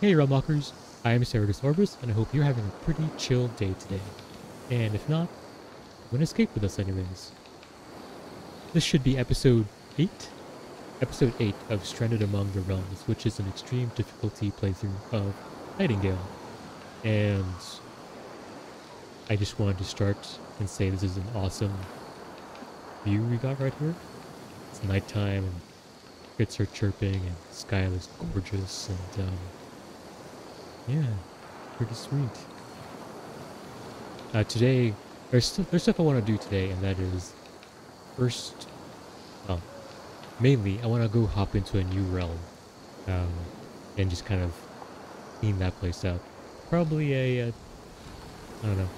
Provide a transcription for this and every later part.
Hey Realmwalkers, I am Ceritus Orbis, and I hope you're having a pretty chill day today. And if not, wouldn't escape with us anyways. This should be episode 8? Episode 8 of Stranded Among the Realms, which is an extreme difficulty playthrough of Nightingale. And I just wanted to start and say this is an awesome view we got right here. It's nighttime and crickets are chirping and the sky looks gorgeous and um, yeah, pretty sweet. Uh, today, there's, there's stuff I want to do today and that is first, well, mainly I want to go hop into a new realm um, and just kind of clean that place up. Probably a, a I don't know,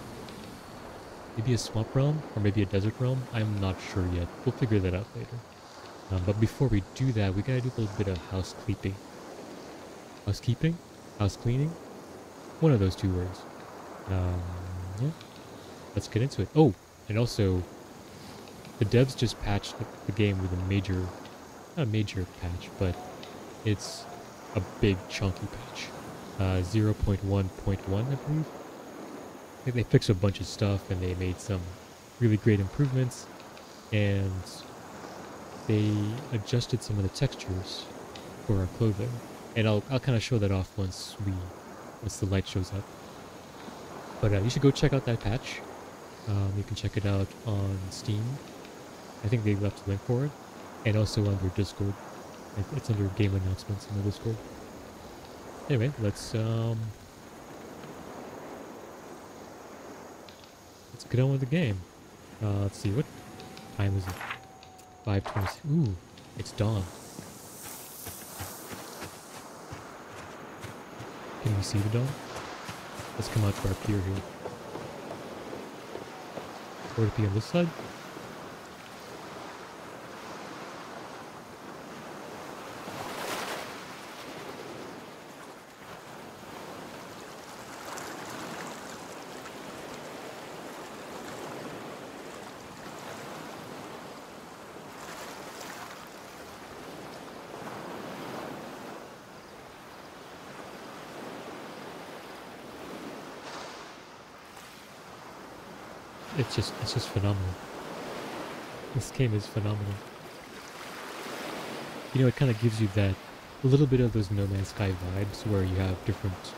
maybe a swamp realm or maybe a desert realm. I'm not sure yet. We'll figure that out later. Um, but before we do that, we gotta do a little bit of housekeeping. Housekeeping? House cleaning? One of those two words. Um, yeah. Let's get into it. Oh, and also, the devs just patched the game with a major, not a major patch, but it's a big chunky patch. Uh, 0.1.1, I believe. They, they fixed a bunch of stuff and they made some really great improvements and they adjusted some of the textures for our clothing. And I'll, I'll kind of show that off once we, once the light shows up. But uh, you should go check out that patch. Um, you can check it out on Steam. I think they left a link for it. And also under Discord. It's under game announcements in the Discord. Anyway, let's um, let's get on with the game. Uh, let's see, what time is it? 5.20. Ooh, it's dawn. Can you see the dawn? Let's come out to our pier here. Would it be on this side? it's just it's just phenomenal. This game is phenomenal. You know, it kind of gives you that a little bit of those No Man's Sky vibes where you have different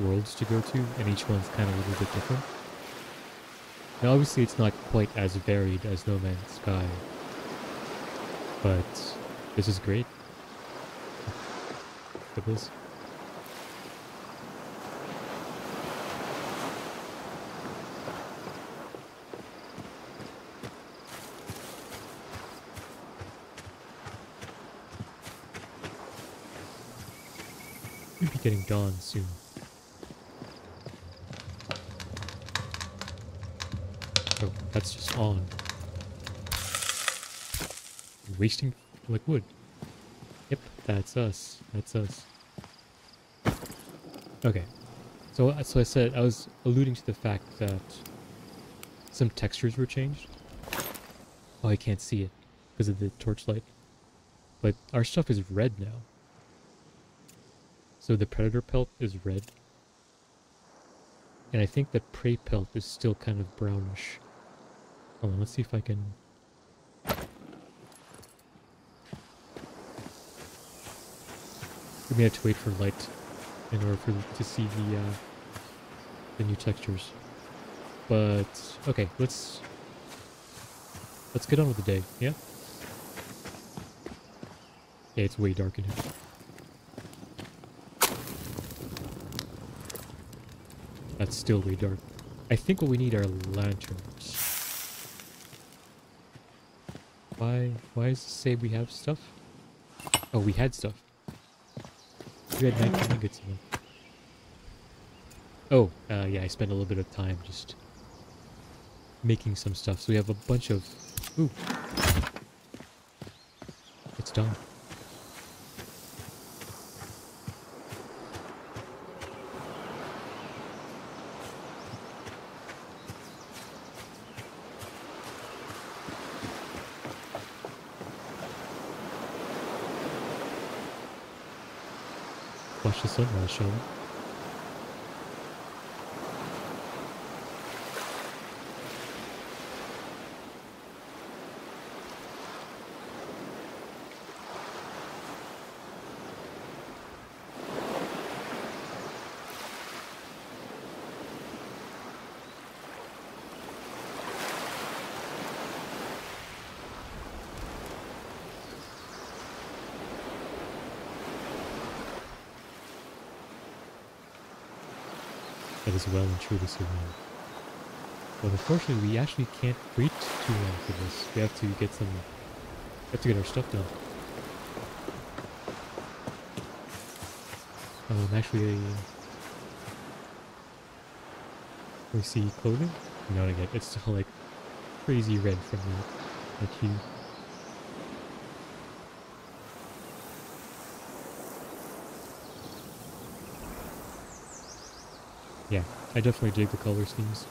worlds to go to, and each one's kind of a little bit different. Now, obviously, it's not quite as varied as No Man's Sky, but this is great. Look at getting dawn soon. Oh, that's just on. Wasting like wood. Yep, that's us. That's us. Okay. So, uh, so I said, I was alluding to the fact that some textures were changed. Oh, I can't see it because of the torchlight. But our stuff is red now. So the predator pelt is red. And I think the prey pelt is still kind of brownish. Hold on, let's see if I can... We may have to wait for light in order for to see the uh, the new textures. But okay, let's let's get on with the day. Yeah. Yeah, it's way dark in here. That's still way dark. I think what we need are lanterns. Why why does it say we have stuff? Oh, we had stuff. We had 19 ingots in. Oh, uh, yeah, I spent a little bit of time just making some stuff. So we have a bunch of... Ooh. It's done. Watch the sunrise, That is well and truly serene. But unfortunately, we actually can't wait too long for this. We have to get some... We have to get our stuff done. Um, actually... We see clothing? No, again, it's still like crazy red from the, the hue. Yeah, I definitely dig the color schemes.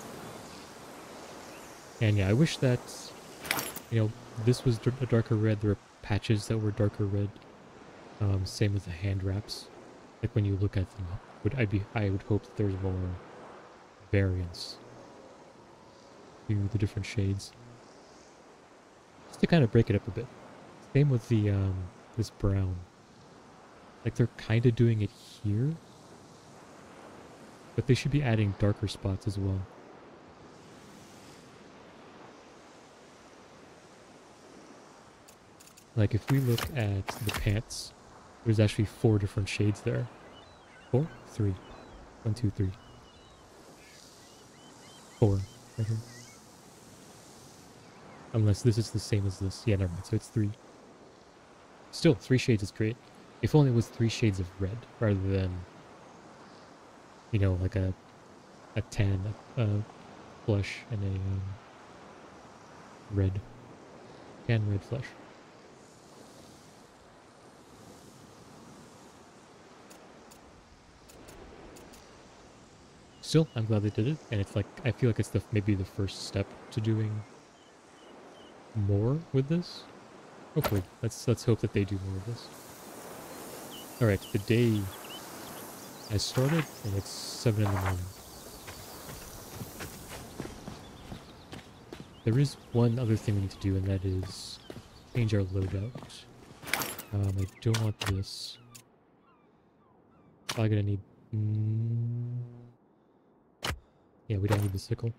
And yeah, I wish that, you know, this was a darker red. There were patches that were darker red. Um, same with the hand wraps. Like when you look at them, would I be? I would hope that there's more variance to the different shades, just to kind of break it up a bit. Same with the um, this brown. Like they're kind of doing it here, but they should be adding darker spots as well. Like if we look at the pants, there's actually four different shades there. Four? Three. One, two, three. Four. Right here. Unless this is the same as this. Yeah, never mind. So it's three. Still, three shades is great. If only it was three shades of red rather than you know, like a a tan, a, a flesh, and a um, red, tan red flesh. Still, I'm glad they did it, and it's like I feel like it's the maybe the first step to doing more with this. Hopefully, let's let's hope that they do more of this. All right, the day I started and it's 7 in the morning. There is one other thing we need to do and that is change our loadout. Um, I don't want this. Probably gonna need... Mm, yeah, we don't need the sickle.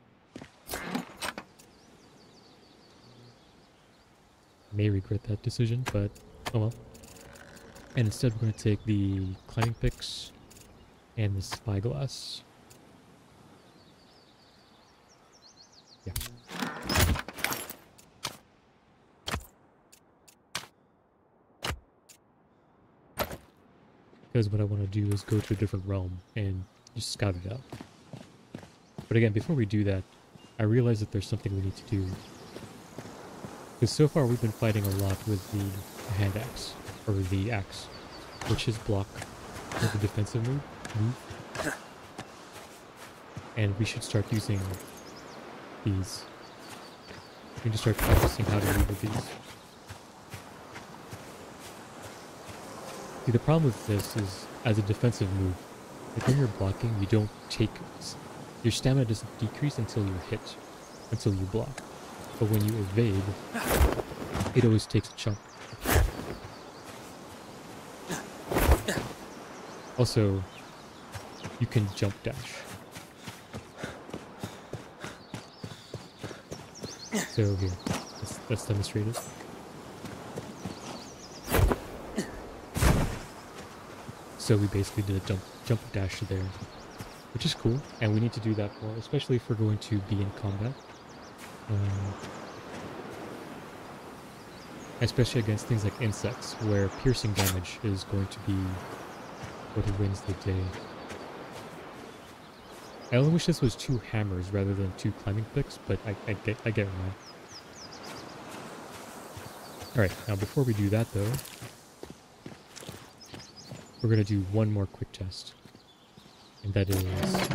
May regret that decision, but oh well. And instead we're to take the climbing picks and the spyglass. Yeah. Because what I want to do is go to a different realm and just scout it out. But again, before we do that, I realize that there's something we need to do. Because so far we've been fighting a lot with the hand axe, or the axe, which is block with the defensive move move. And we should start using these. We need to start practicing how to move these. See, the problem with this is, as a defensive move, like when you're blocking, you don't take... Your stamina doesn't decrease until you're hit, until you block. But when you evade, it always takes a chunk. Also, you can jump dash. So here, let's, demonstrate it. So we basically did a jump jump dash there, which is cool, and we need to do that more, especially if we're going to be in combat. Um, especially against things like insects, where piercing damage is going to be what wins the day. I only wish this was two hammers rather than two climbing picks, but I, I get I get why. Alright, now before we do that though, we're gonna do one more quick test. And that is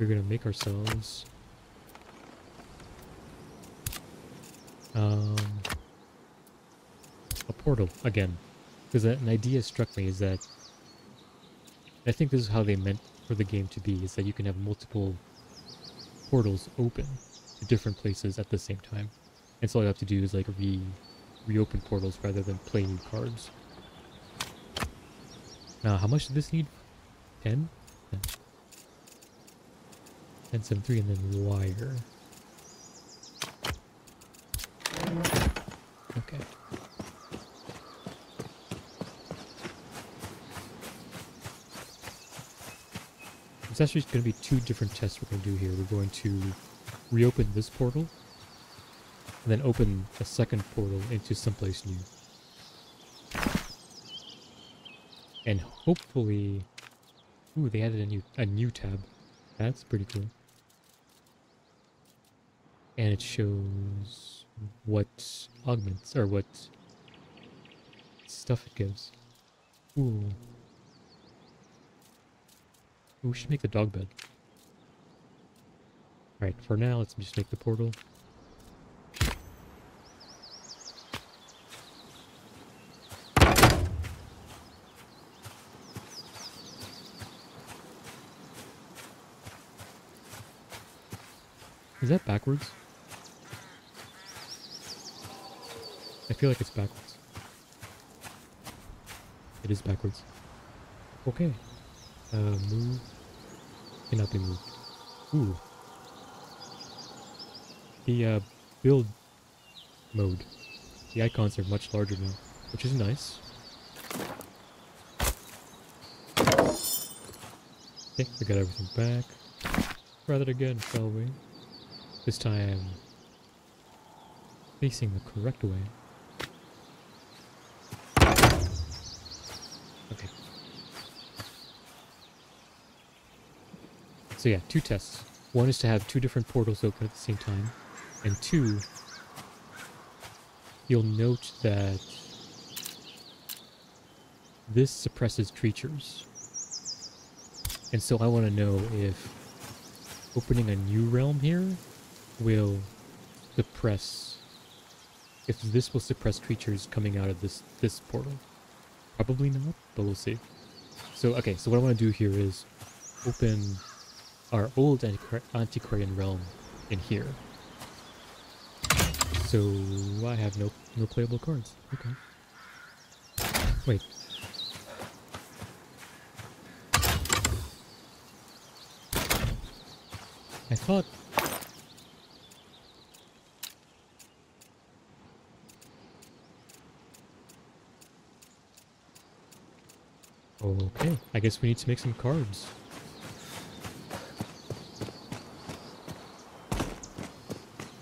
we're gonna make ourselves um a portal again. Because an idea struck me is that I think this is how they meant for the game to be, is that you can have multiple portals open to different places at the same time. And so all you have to do is like re reopen portals rather than play new cards. Now, how much does this need? 10? 10. 10, 7, 3, and then wire. Okay. It's actually going to be two different tests we're going to do here. We're going to reopen this portal, and then open a second portal into someplace new. And hopefully... Ooh, they added a new, a new tab. That's pretty cool. And it shows what augments, or what stuff it gives. Ooh. We should make the dog bed. Alright, for now, let's just make the portal. Is that backwards? I feel like it's backwards. It is backwards. Okay. Uh, move. Cannot be moved. Ooh. The, uh, build mode. The icons are much larger now, which is nice. Okay, we got everything back. Try that again, shall we? This time, facing the correct way. Okay. So yeah, two tests. One is to have two different portals open at the same time. And two, you'll note that this suppresses creatures. And so I want to know if opening a new realm here will suppress if this will suppress creatures coming out of this this portal. Probably not, but we'll see. So okay, so what I want to do here is open our old antiquarian realm in here. So I have no no playable cards. Okay. Wait. I thought Okay, I guess we need to make some cards.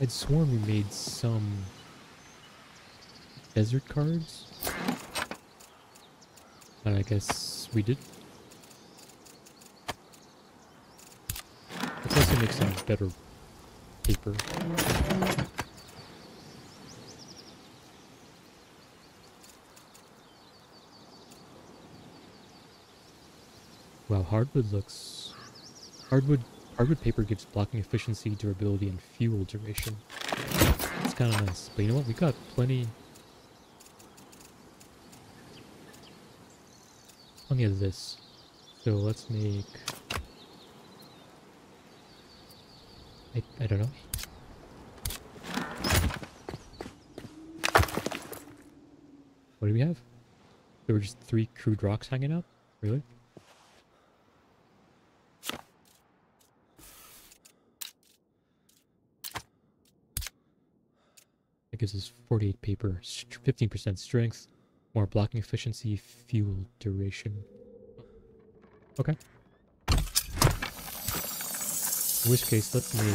I'd sworn we made some desert cards. But I guess we did. Let's also make some better paper. Wow, hardwood looks... Hardwood hardwood paper gives blocking efficiency, durability, and fuel duration. It's kind of nice. But you know what? We got plenty... Plenty of this. So let's make... I, I don't know. What do we have? There were just three crude rocks hanging out? Really? It gives us 48 paper, 15% strength, more blocking efficiency, fuel duration. Okay. In which case, let's make...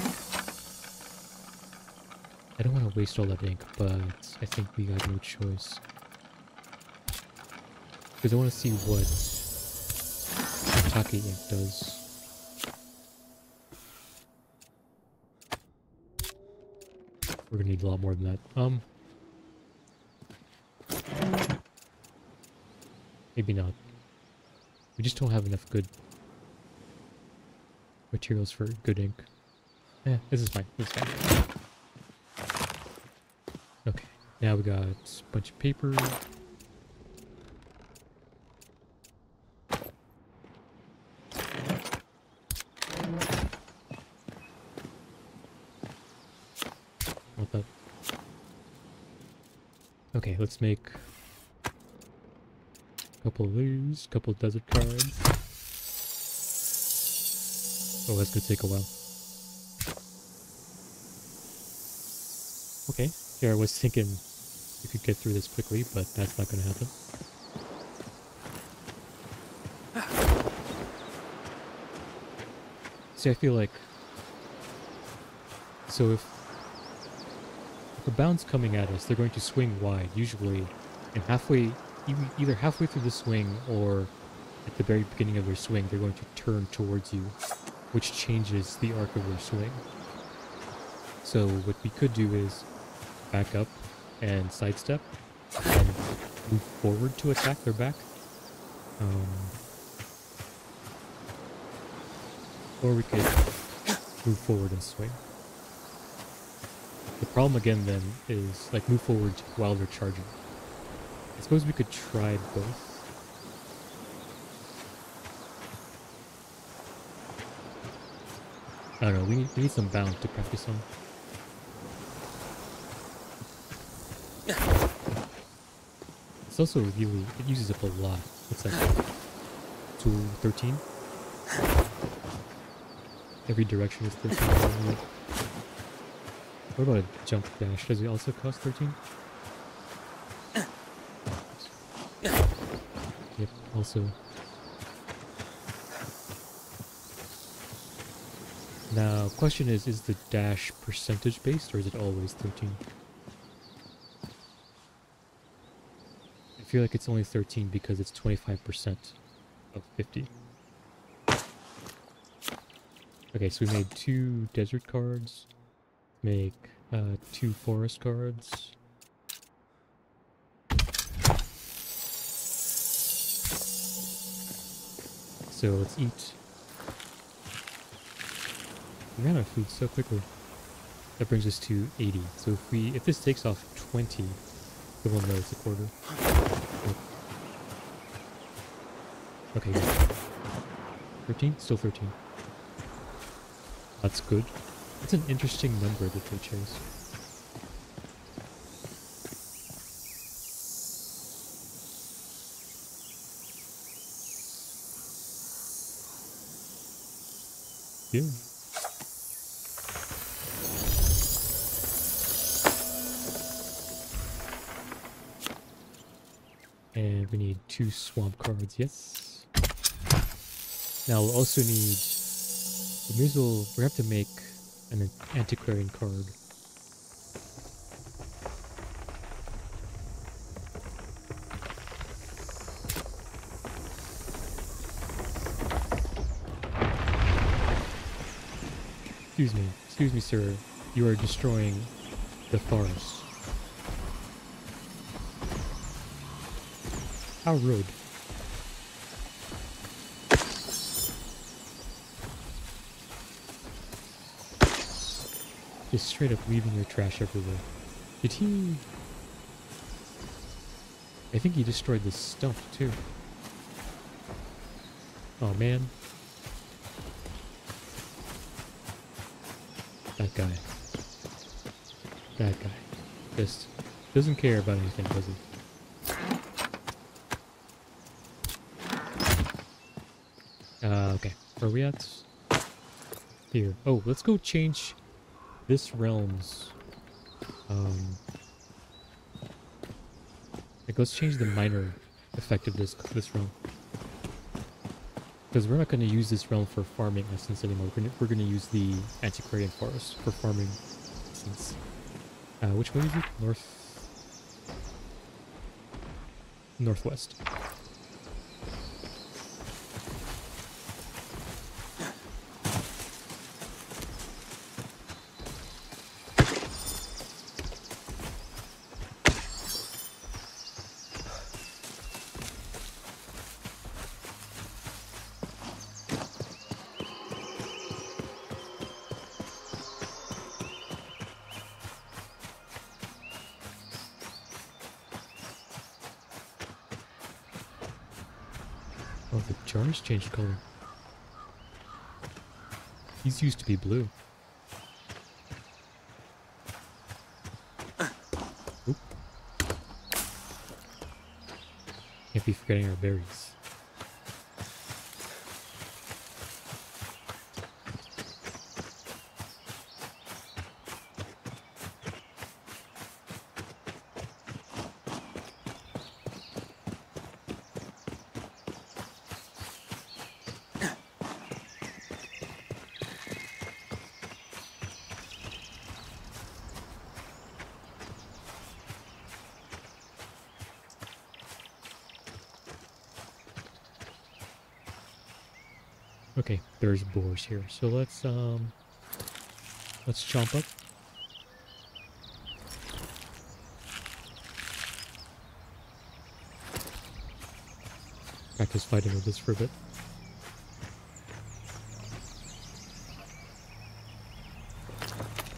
I don't want to waste all that ink, but I think we got no choice. Because I want to see what Taki ink does. Gonna need a lot more than that. Um. Maybe not. We just don't have enough good materials for good ink. Yeah, this is fine. This is fine. Okay, now we got a bunch of paper. Okay, let's make a couple of these, couple of desert cards. Oh, that's gonna take a while. Okay, here I was thinking we could get through this quickly, but that's not gonna happen. See, I feel like... So if a bounce coming at us, they're going to swing wide, usually, and halfway, either halfway through the swing or at the very beginning of their swing, they're going to turn towards you, which changes the arc of their swing. So what we could do is back up and sidestep and move forward to attack their back. Um, or we could move forward and swing. The problem again then is like move forward while they're charging. I suppose we could try both. I don't know, we need, we need some Bounds to practice on. It's also really, it uses up a lot. It's like 213. Every direction is 13. What about a jump dash? Does it also cost 13? Yep, also. Now, question is, is the dash percentage based or is it always 13? I feel like it's only 13 because it's 25% of 50. Okay, so we made two desert cards. Make uh, two forest cards. So let's eat. We ran out of food so quickly. That brings us to 80. So if we if this takes off 20, then we'll know it's a quarter. Okay, 13? Still 13. That's good. It's an interesting number that they chose. Yeah. And we need two swamp cards, yes. Now we'll also need we may as we have to make an antiquarian card. Excuse me, excuse me sir, you are destroying the forest. How rude. Just straight up leaving your trash everywhere. Did he... I think he destroyed the stuff too. Oh man. That guy. That guy. Just doesn't care about anything, does he? Uh, okay. Where are we at? Here. Oh, let's go change this realm's um like let's change the minor effect of this realm. Because we're not going to use this realm for farming essence anymore. We're going gonna use the antiquarian forest for farming essence. Uh, which way is it? North northwest He's color. These used to be blue. Oop. Can't be forgetting our berries. Boars here. So let's um let's jump up. Practice fighting with this for a bit.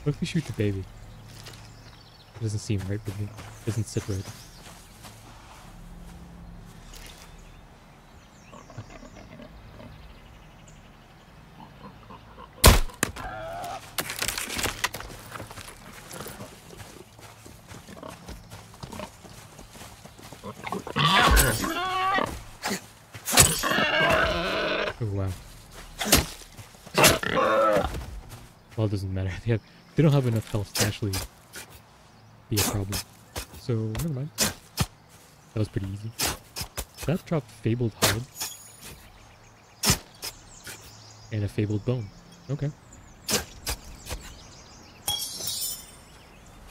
What if we shoot the baby? It doesn't seem right with me. It doesn't sit right. Well, it doesn't matter. They have, they don't have enough health to actually be a problem. So never mind. That was pretty easy. That dropped fabled hide and a fabled bone. Okay.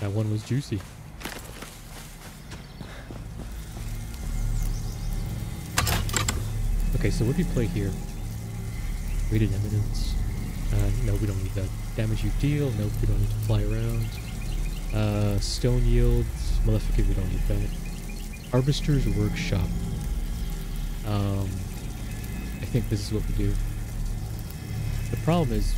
That one was juicy. Okay, so what do we play here? Weighted eminence. Uh, no, we don't need that. Damage you deal. Nope, we don't need to fly around. Uh, stone yields. Maleficate, we don't need that. Harvester's Workshop. Um, I think this is what we do. The problem is...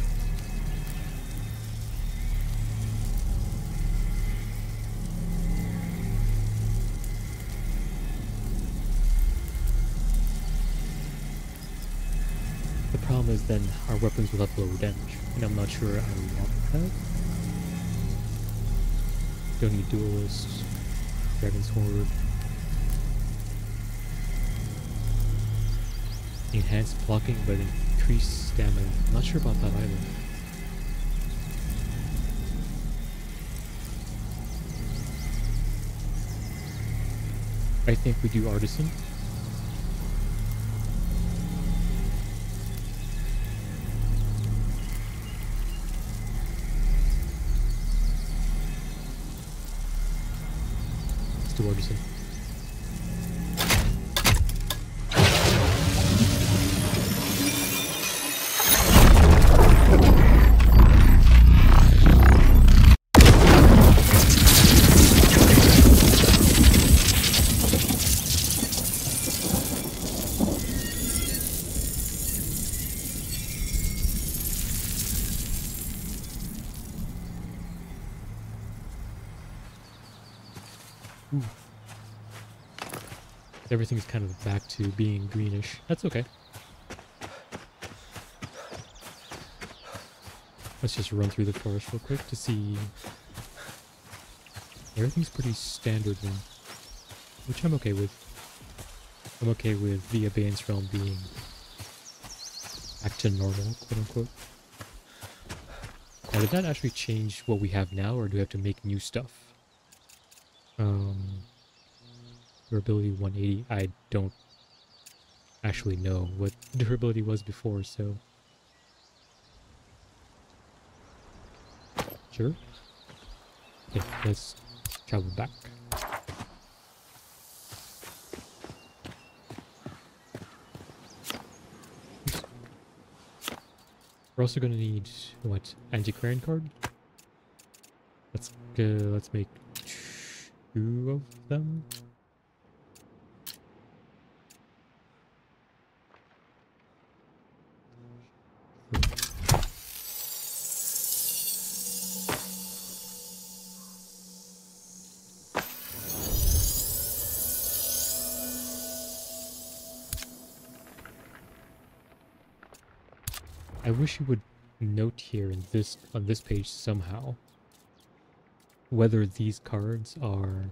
Is then our weapons will have lower damage, and I'm not sure I want that. Don't need duelists, dragon's horde. Enhanced blocking, but increased stamina. Not sure about that either. I think we do artisan. Let's do to being greenish. That's okay. Let's just run through the forest real quick to see... Everything's pretty standard then. Which I'm okay with. I'm okay with the Abeyance Realm being back to normal, quote unquote. Now, did that actually change what we have now, or do we have to make new stuff? Um, durability 180. I don't actually know what durability was before, so... Sure. Let's travel back. We're also gonna need what antiquarian card. Let's uh, let's make two of them. Wish you would note here in this on this page somehow whether these cards are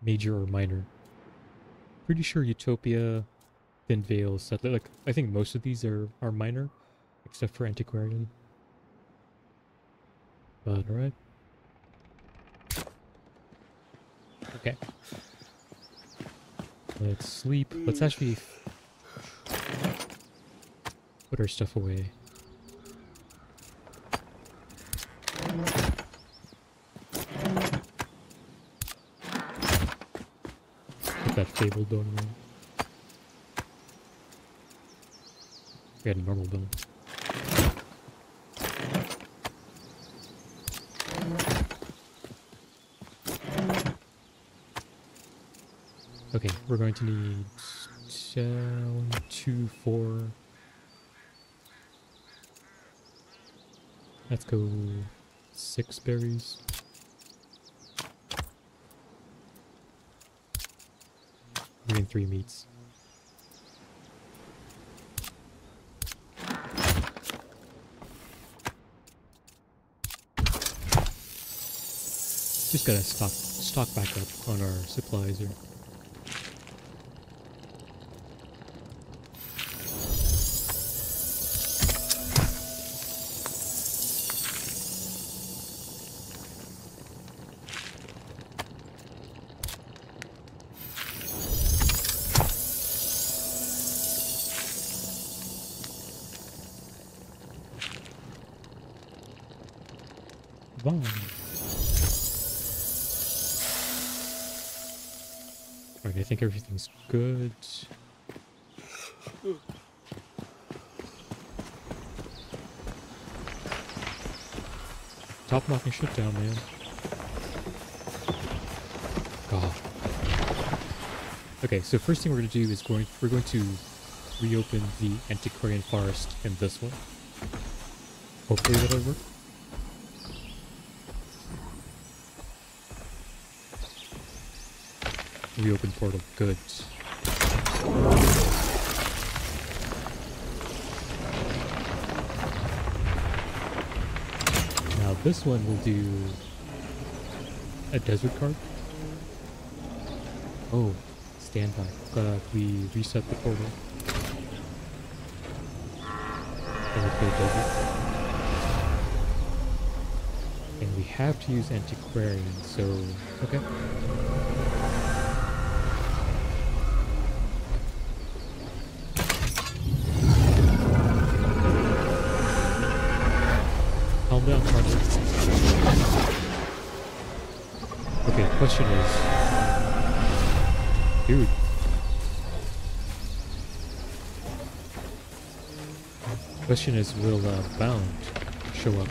major or minor. Pretty sure Utopia, Thin Veil, Settler, like, I think most of these are, are minor, except for Antiquarian. But alright. Okay. Let's sleep. Let's actually put our stuff away. Put that fabled bone away. We had a normal bone. Okay, we're going to need one, two, four. Let's go six berries. And three meats. Just gotta stock stock back up on our supplies here. Vine. Alright, I think everything's good. Stop knocking shit down, man. God. Okay, so first thing we're gonna do is going we're going to reopen the antiquarian forest in this one. Hopefully that'll work. Reopen portal. Good. Now this one will do a desert card. Oh, standby. Gotta we reset the portal. And desert. And we have to use antiquarian, so okay. Question is, will uh, Bound show up?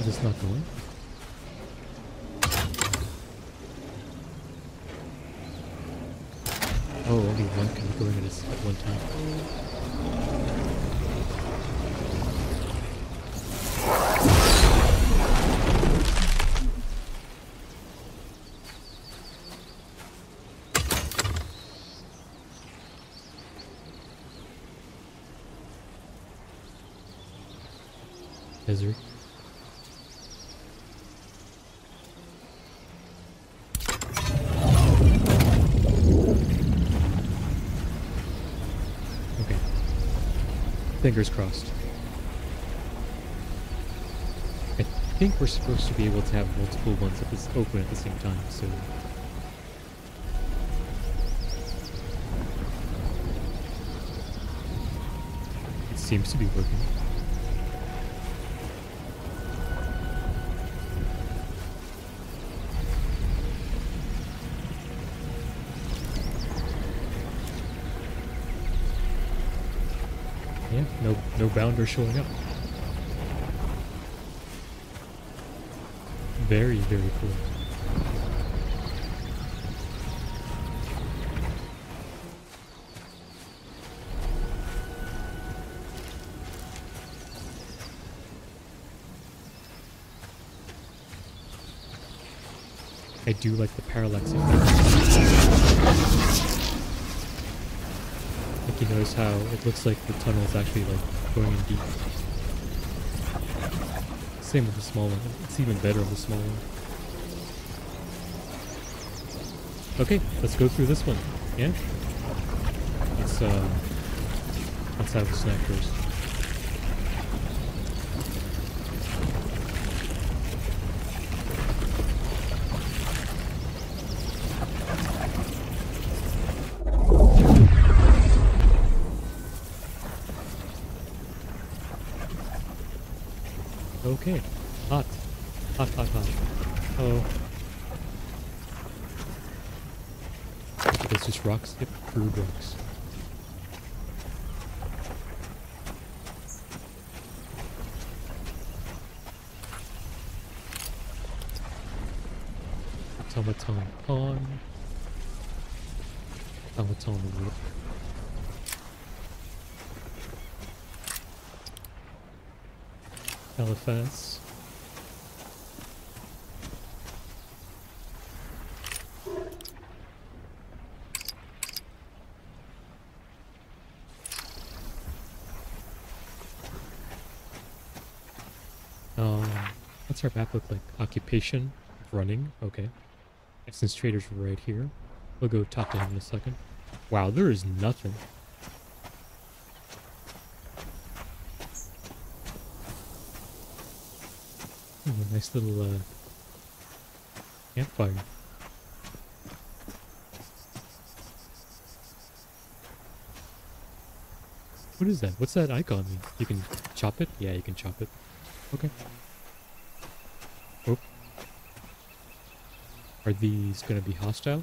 Is this not going? Oh, only one can be going at, a, at one time. Okay. Fingers crossed. I think we're supposed to be able to have multiple ones at this open at the same time, so it seems to be working. No bounder showing up. Very, very cool. I do like the parallax effect. You notice how it looks like the tunnel is actually like going in deep. Same with the small one. It's even better on the small one. Okay, let's go through this one. Yeah? Let's, uh... Let's have the snack first. Okay. Hot. Hot, hot, hot. Oh. It's just rocks? Yep, crude rocks. Automaton Pawn. Automaton Rook. Eliphaz. Um, what's our map look like? Occupation, running, okay. Since Trader's were right here. We'll go talk to him in a second. Wow, there is nothing. Oh, nice little uh, campfire. What is that? What's that icon mean? You can chop it? Yeah, you can chop it. Okay. Oh. Are these gonna be hostile?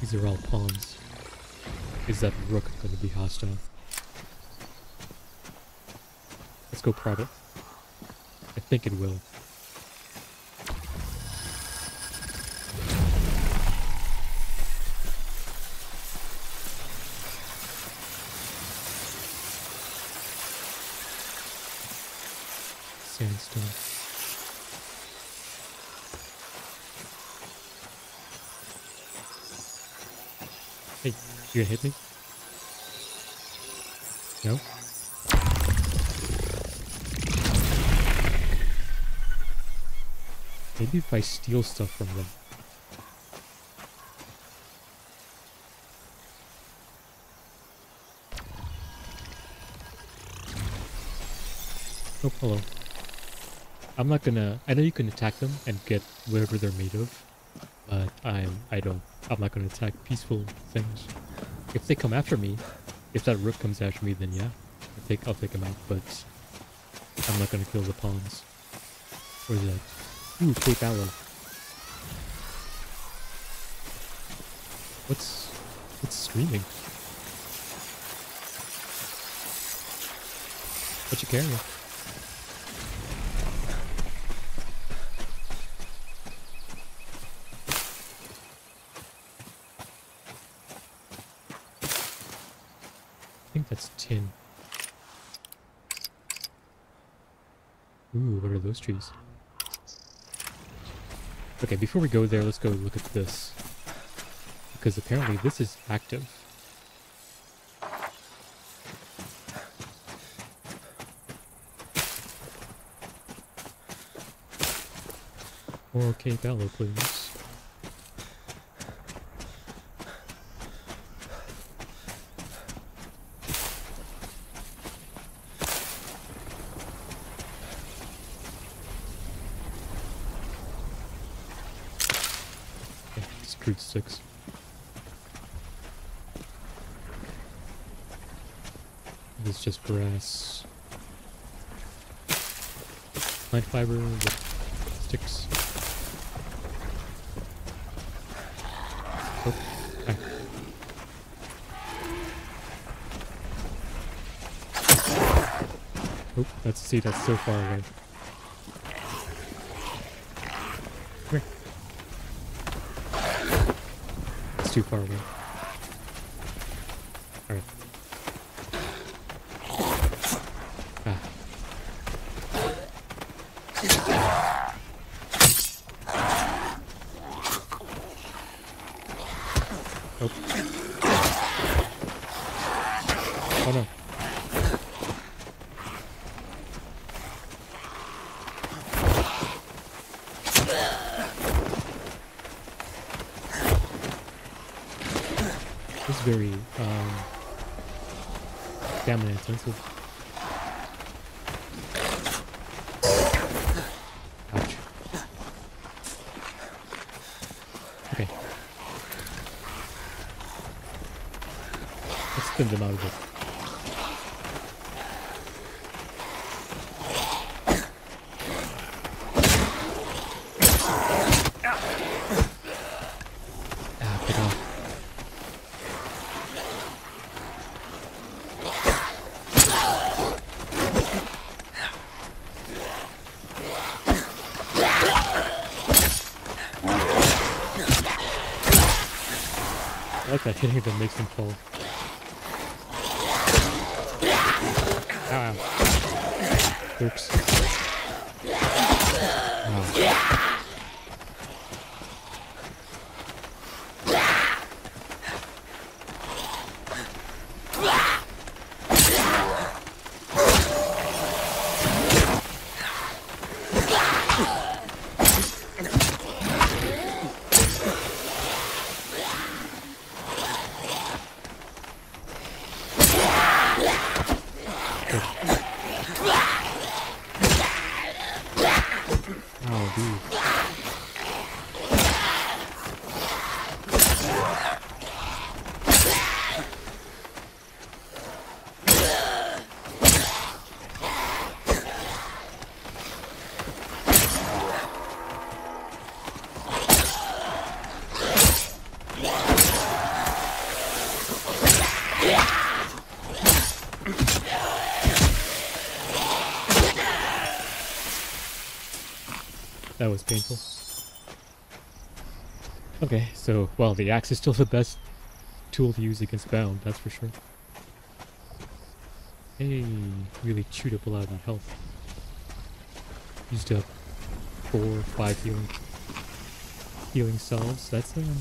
These are all pawns. Is that rook gonna be hostile? Let's go private. I think it will. Sandstone. Hey, you gonna hit me? No? Maybe if I steal stuff from them. Oh, hello. I'm not gonna... I know you can attack them and get whatever they're made of, but I'm... I don't... I'm not gonna attack peaceful things. If they come after me, if that rook comes after me, then yeah. I'll take, I'll take him out, but I'm not gonna kill the pawns. Where's that? Ooh, Cape Aloe. What's... what's screaming? What you carrying? I think that's tin. Ooh, what are those trees? Okay, before we go there, let's go look at this. Because apparently this is active. Okay, Bello, please. Six. This is just grass. Plant fiber sticks. Oh, ah. Oh, that's that's so far away. Come here. It's too far away. Alright. Ah. very um, stamina intensive. Ouch. Okay. Let's thin them out a bit. Ah, get off. I like that hitting them makes them fall. Oops. Ow. Oh, dude. That was painful. Okay, so, well, the axe is still the best tool to use against bound, that's for sure. Hey, really chewed up a lot of that health. Used up four five healing healing cells. That's um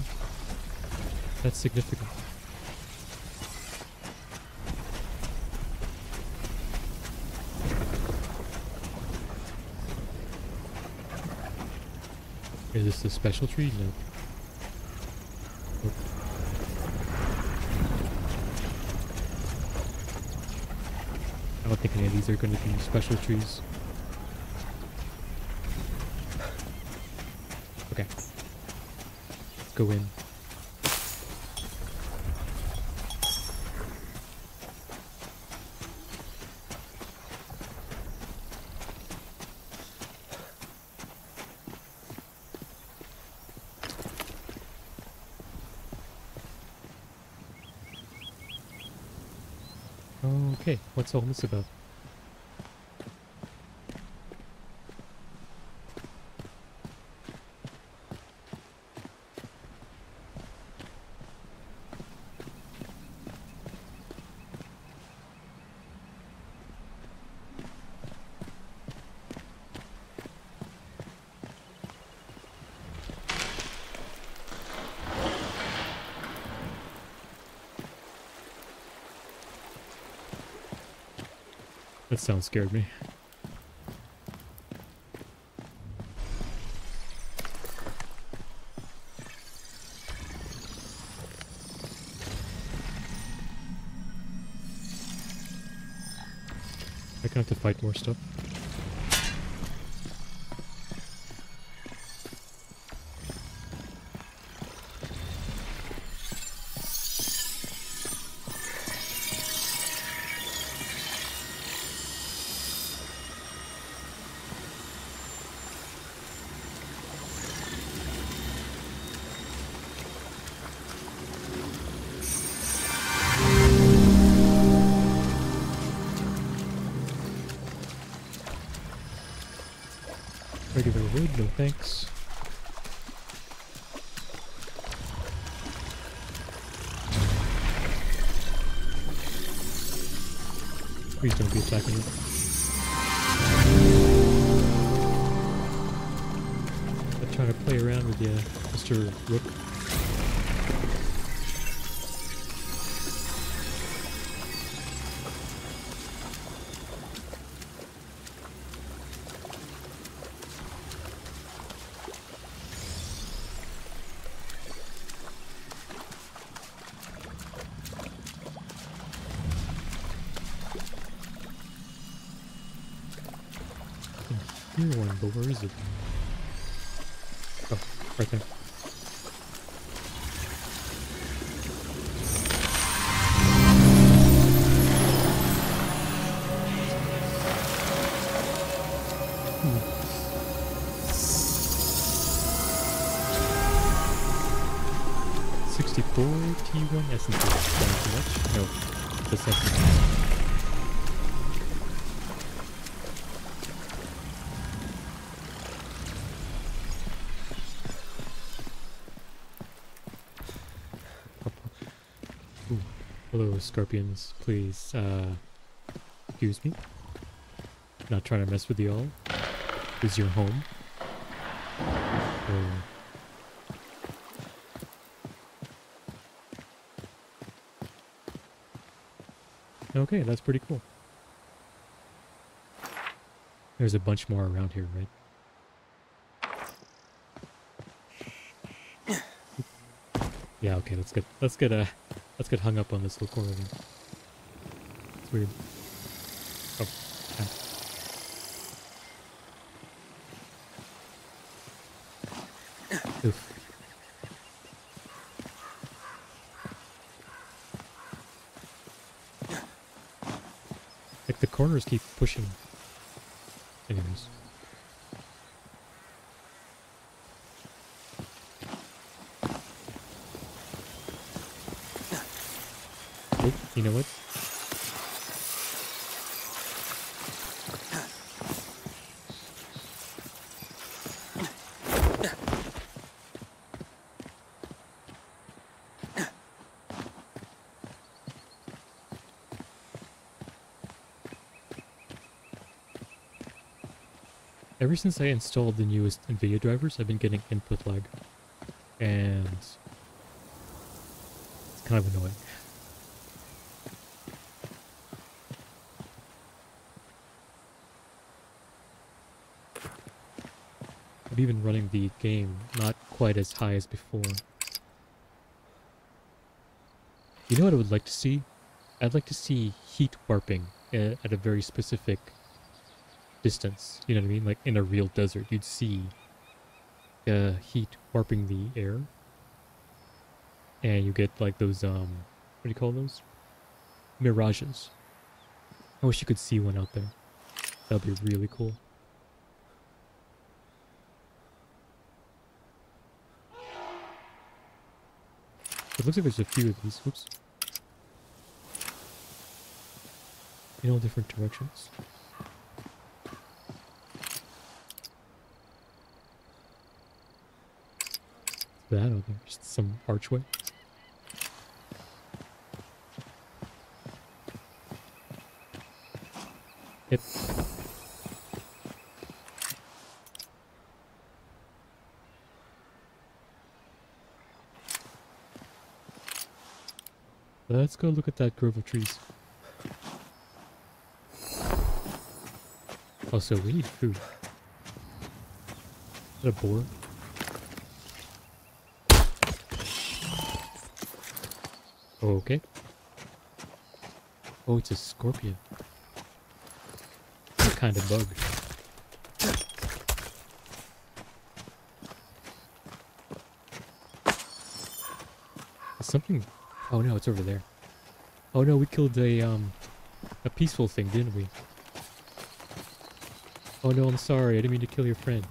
that's significant. Is this the special tree? No. Nope. I don't think any of these are going to be special trees. Okay. Let's go in. Okay, what's all this about? Sound scared me. I can have to fight more stuff. Thanks. Please don't be attacking me. I'm trying to play around with you, Mr. Rook. Where is it? Scorpions. Please, uh, excuse me. Not trying to mess with you all. This is your home. Okay, that's pretty cool. There's a bunch more around here, right? Yeah, okay, let's get let's get uh let's get hung up on this little corner thing. It's weird. Oh, yeah. Oof. Like the corners keep pushing. Anyways. Oh, you know what? Ever since I installed the newest NVIDIA drivers, I've been getting input lag. And it's kind of annoying. Even running the game not quite as high as before. You know what I would like to see? I'd like to see heat warping uh, at a very specific distance. You know what I mean? Like in a real desert, you'd see uh, heat warping the air. And you get like those, um, what do you call those? Mirages. I wish you could see one out there. That'd be really cool. It looks like there's a few of these. Whoops. In all different directions. that over? Just some archway? Yep. Let's go look at that grove of trees. Oh, also, we need food. Is that a boar? Okay. Oh, it's a scorpion. What kind of bug? Something... Oh no, it's over there. Oh no, we killed a, um... A peaceful thing, didn't we? Oh no, I'm sorry. I didn't mean to kill your friend.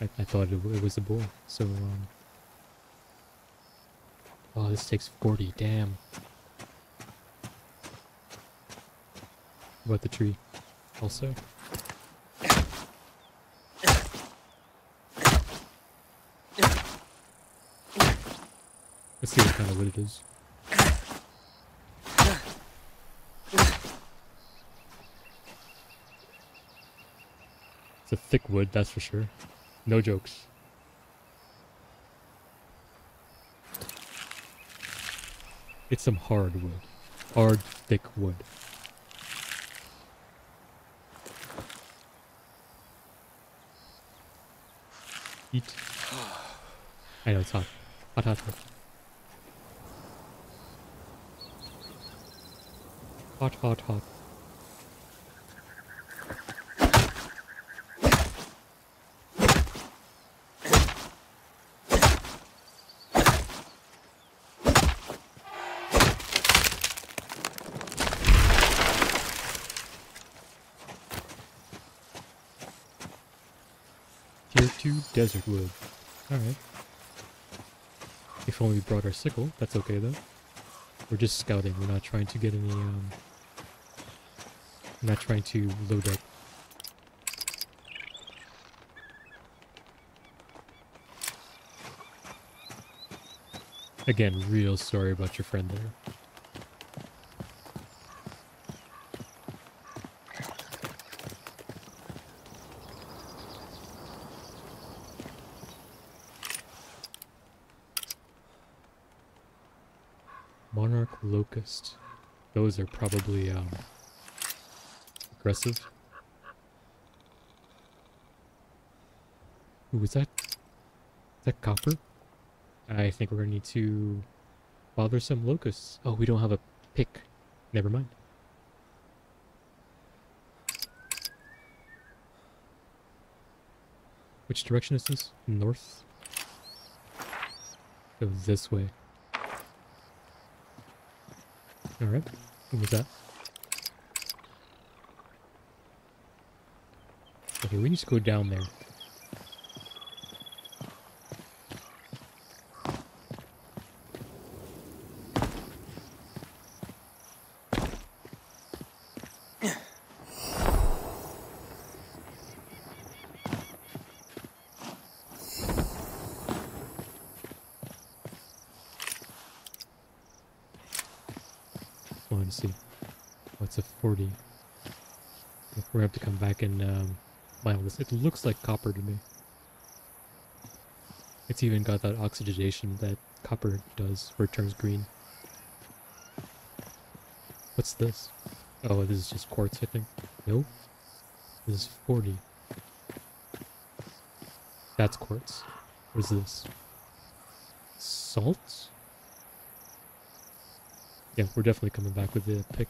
I, I thought it, it was a boy, So, um... Oh, this takes 40. Damn. About the tree? Also? Let's see what kind of wood it is. It's a thick wood, that's for sure. No jokes. It's some hard wood. Hard, thick wood. Eat. I know it's hot. Hot, hot, hot. Hot, hot, hot. Tier 2 Desert Wood. Alright. If only we brought our sickle, that's okay though. We're just scouting, we're not trying to get any, um... Not trying to load up. Again, real sorry about your friend there. Monarch Locust. Those are probably um, aggressive. Ooh, is that is that copper? I think we're gonna need to bother some locusts. Oh, we don't have a pick. Never mind. Which direction is this? North? Go this way. Alright. What was that? Okay, we need to go down there. Let's see. What's a 40? We're gonna have to come back and um, this. It looks like copper to me. It's even got that oxidation that copper does where it turns green. What's this? Oh, this is just quartz, I think. Nope. This is 40. That's quartz. What is this? Salt? Yeah, we're definitely coming back with the pick.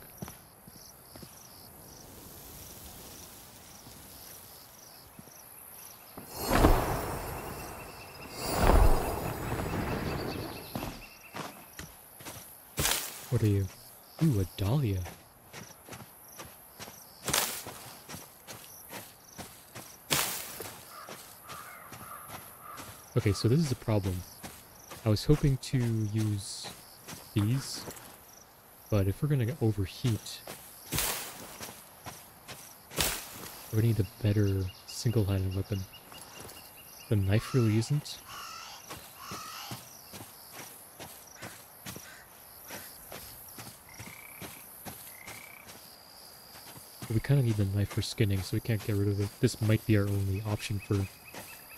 What are you? Ooh, a dahlia. Okay, so this is a problem. I was hoping to use these, but if we're gonna overheat, we need a better single-handed weapon. The knife really isn't. We kind of need the knife for skinning, so we can't get rid of it. This might be our only option for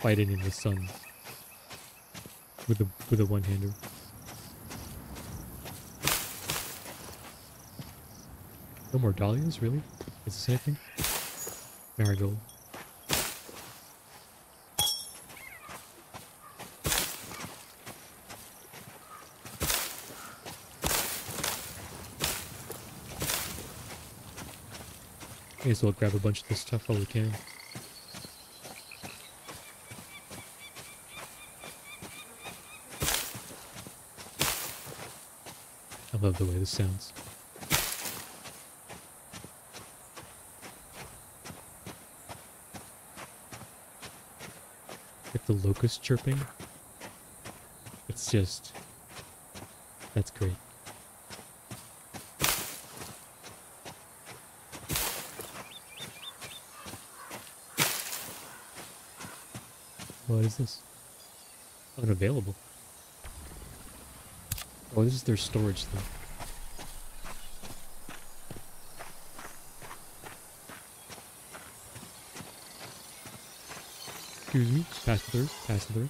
fighting in the sun with a with a one-hander. No more dahlias, really? Is this anything? Marigold. May as well grab a bunch of this stuff while we can. Love the way this sounds. Get the locust chirping. It's just... That's great. What is this? Unavailable. Oh, this is their storage thing. Excuse me, pass through, pass through.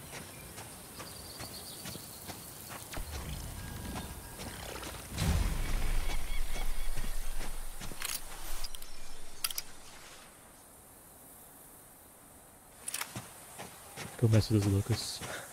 Go mess with those locusts.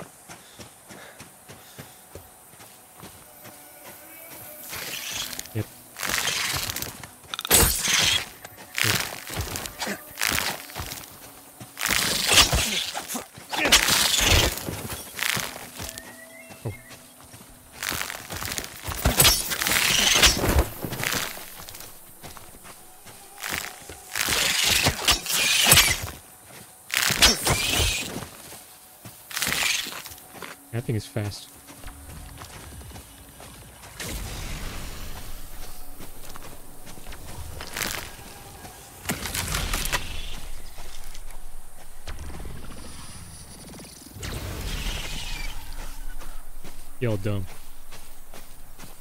Dumb.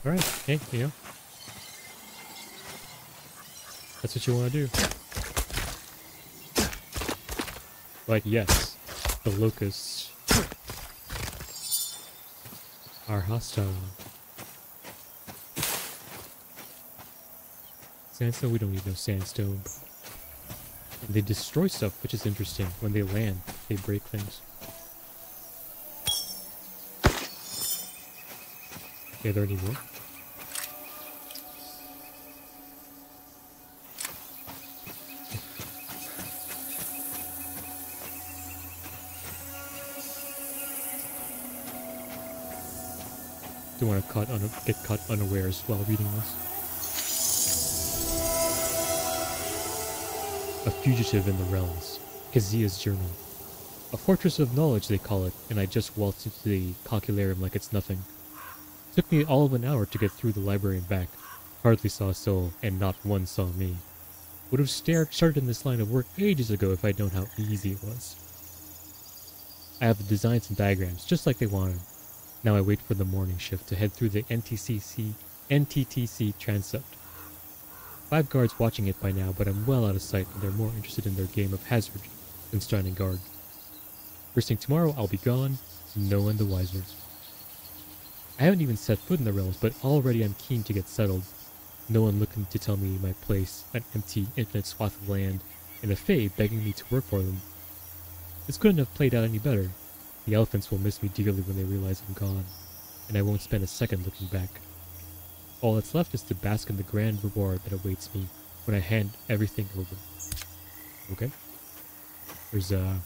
Alright, hey, you know. That's what you want to do. But yes, the locusts are hostile. Sandstone, we don't need no sandstone. And they destroy stuff, which is interesting. When they land, they break things. More? Don't want to cut get caught unawares while reading this. A fugitive in the realms. Kazia's journal. A fortress of knowledge, they call it, and I just waltzed into the calcularium like it's nothing. Took me all of an hour to get through the library and back. Hardly saw a soul, and not one saw me. Would have stared, started in this line of work ages ago if I'd known how easy it was. I have the designs and diagrams, just like they wanted. Now I wait for the morning shift to head through the NTCC, NTTC transept. Five guards watching it by now, but I'm well out of sight and they're more interested in their game of hazard than standing guard. First thing tomorrow, I'll be gone, no one the wiser. I haven't even set foot in the realms, but already I'm keen to get settled. No one looking to tell me my place, an empty, infinite swath of land, and a fae begging me to work for them. This couldn't have played out any better. The elephants will miss me dearly when they realize I'm gone, and I won't spend a second looking back. All that's left is to bask in the grand reward that awaits me when I hand everything over. Okay? There's a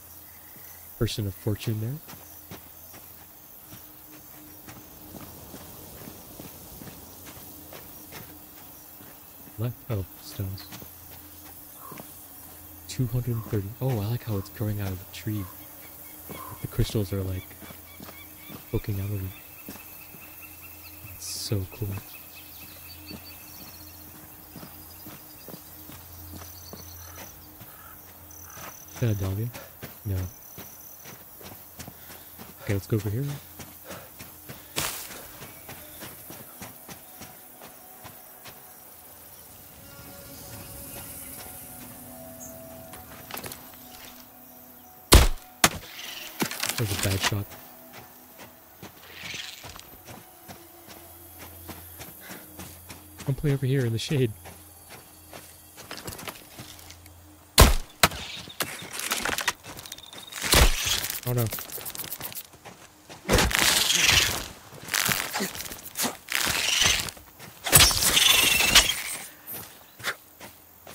person of fortune there. Left? Oh, stones. 230. Oh, I like how it's growing out of the tree. The crystals are like poking out of it. It's so cool. Is that a? No. Okay, let's go over here. Was a bad shot. Come play over here in the shade. Oh no.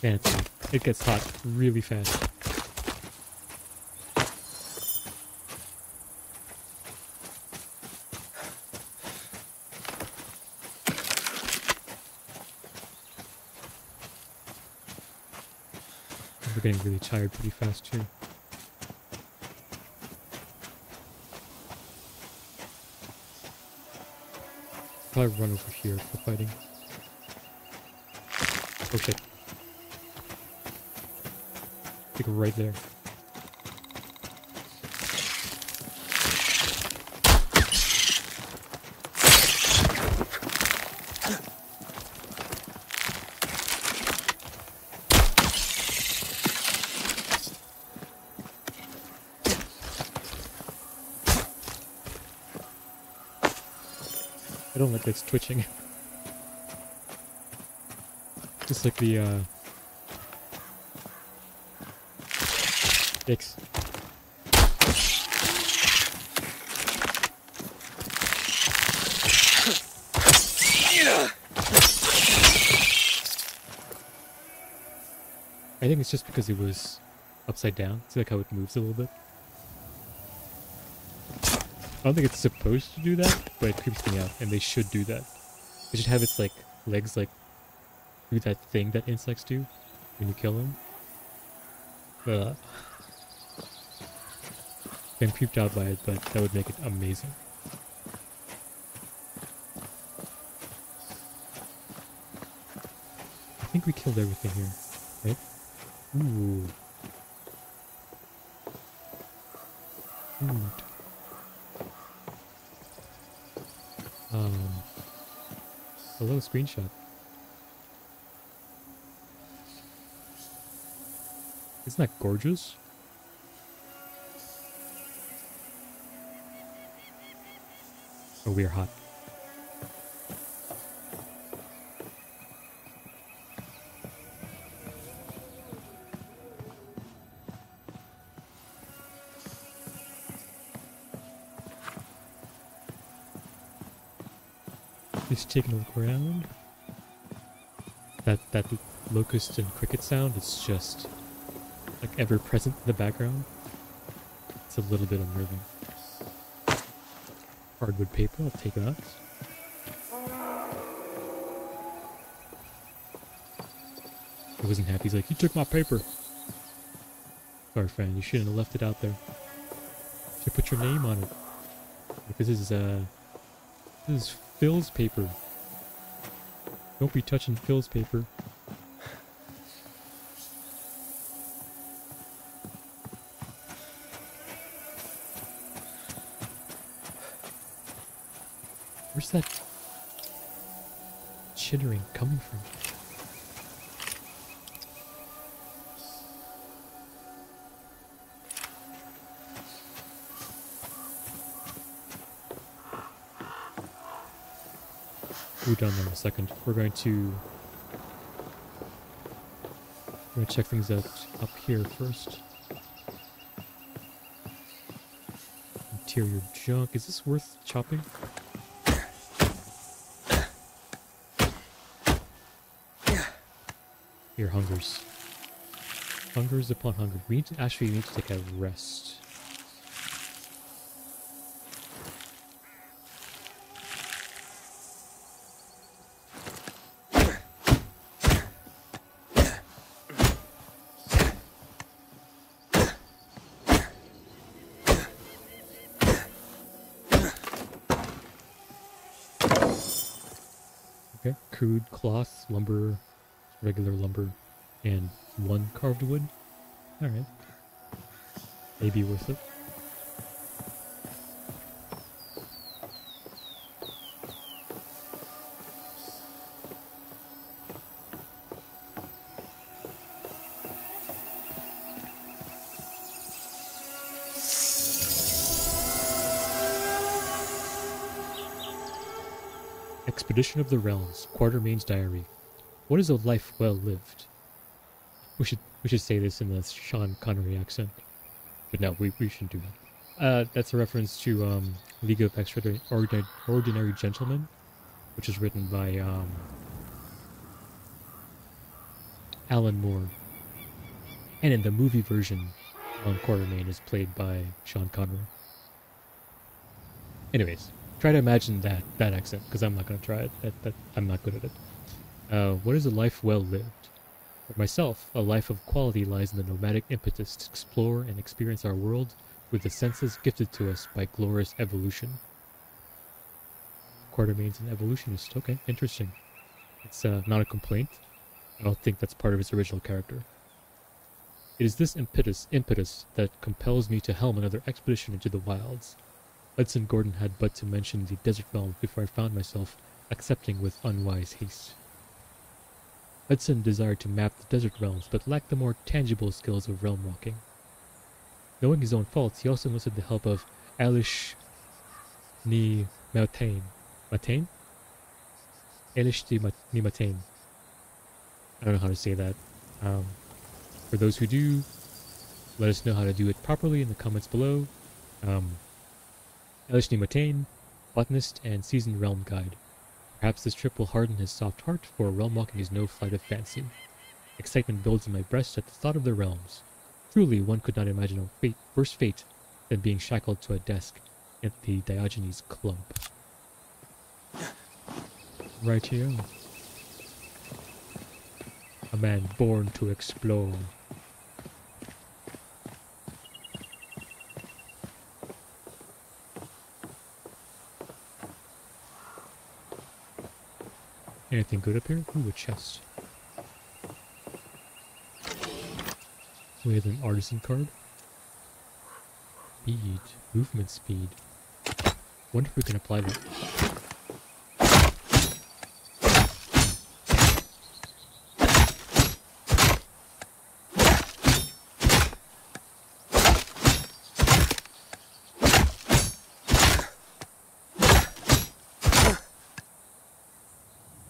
Man, it gets hot really fast. We're getting really tired pretty fast too. Probably run over here for fighting. Oh, okay. Like right there. Like it's twitching. Just like the, uh... Dicks. I think it's just because it was upside down. See like how it moves a little bit? I don't think it's supposed to do that, but it creeps me out, and they should do that. They should have its, like, legs, like, do that thing that insects do when you kill them. Ugh. I'm creeped out by it, but that would make it amazing. I think we killed everything here, right? Ooh. Ooh, screenshot. Isn't that gorgeous? Oh, we are hot. Taking a look around. That that locust and cricket sound is just like ever present in the background. It's a little bit unnerving. Hardwood paper, I'll take that. He wasn't happy. He's like, you took my paper. Sorry, friend. You shouldn't have left it out there. You put your name on it. This is, uh... This is Phil's paper. Don't be touching Phil's paper. Where's that chittering coming from? Done in a second. We're going to we're gonna check things out up here first. Interior junk. Is this worth chopping? Your hungers. Hungers upon hunger. We need to actually we need to take a rest. Okay, crude cloth, lumber, regular lumber, and one carved wood. Alright. Maybe worth it. Expedition of the Realms, Quatermain's Diary. What is a life well lived? We should we should say this in the Sean Connery accent, but no, we we shouldn't do that. Uh, that's a reference to um, League of Extraordinary Ordinary Gentlemen, which is written by um, Alan Moore, and in the movie version, Ron Quatermain is played by Sean Connery. Anyways, try to imagine that that accent because I'm not gonna try it. That, that I'm not good at it. Uh, what is a life well lived? For myself, a life of quality lies in the nomadic impetus to explore and experience our world with the senses gifted to us by glorious evolution. Quatermain's an evolutionist. Okay, interesting. It's uh, not a complaint. I don't think that's part of his original character. It is this impetus, impetus that compels me to helm another expedition into the wilds. Hudson Gordon had but to mention the desert realm before I found myself accepting with unwise haste. Hudson desired to map the desert realms, but lacked the more tangible skills of realm walking. Knowing his own faults, he also enlisted the help of Alish ni Matain. Matain? Elish ni Matain. I don't know how to say that. Um, for those who do, let us know how to do it properly in the comments below. Um, Elish ni Matain, botanist and seasoned realm guide. Perhaps this trip will harden his soft heart, for realm walking is no flight of fancy. Excitement builds in my breast at the thought of the realms. Truly, one could not imagine a fate, worse fate than being shackled to a desk at the Diogenes Club. Right here. A man born to explore. Anything good up here? Ooh, a chest. We have an artisan card. Speed. Movement speed. Wonder if we can apply that.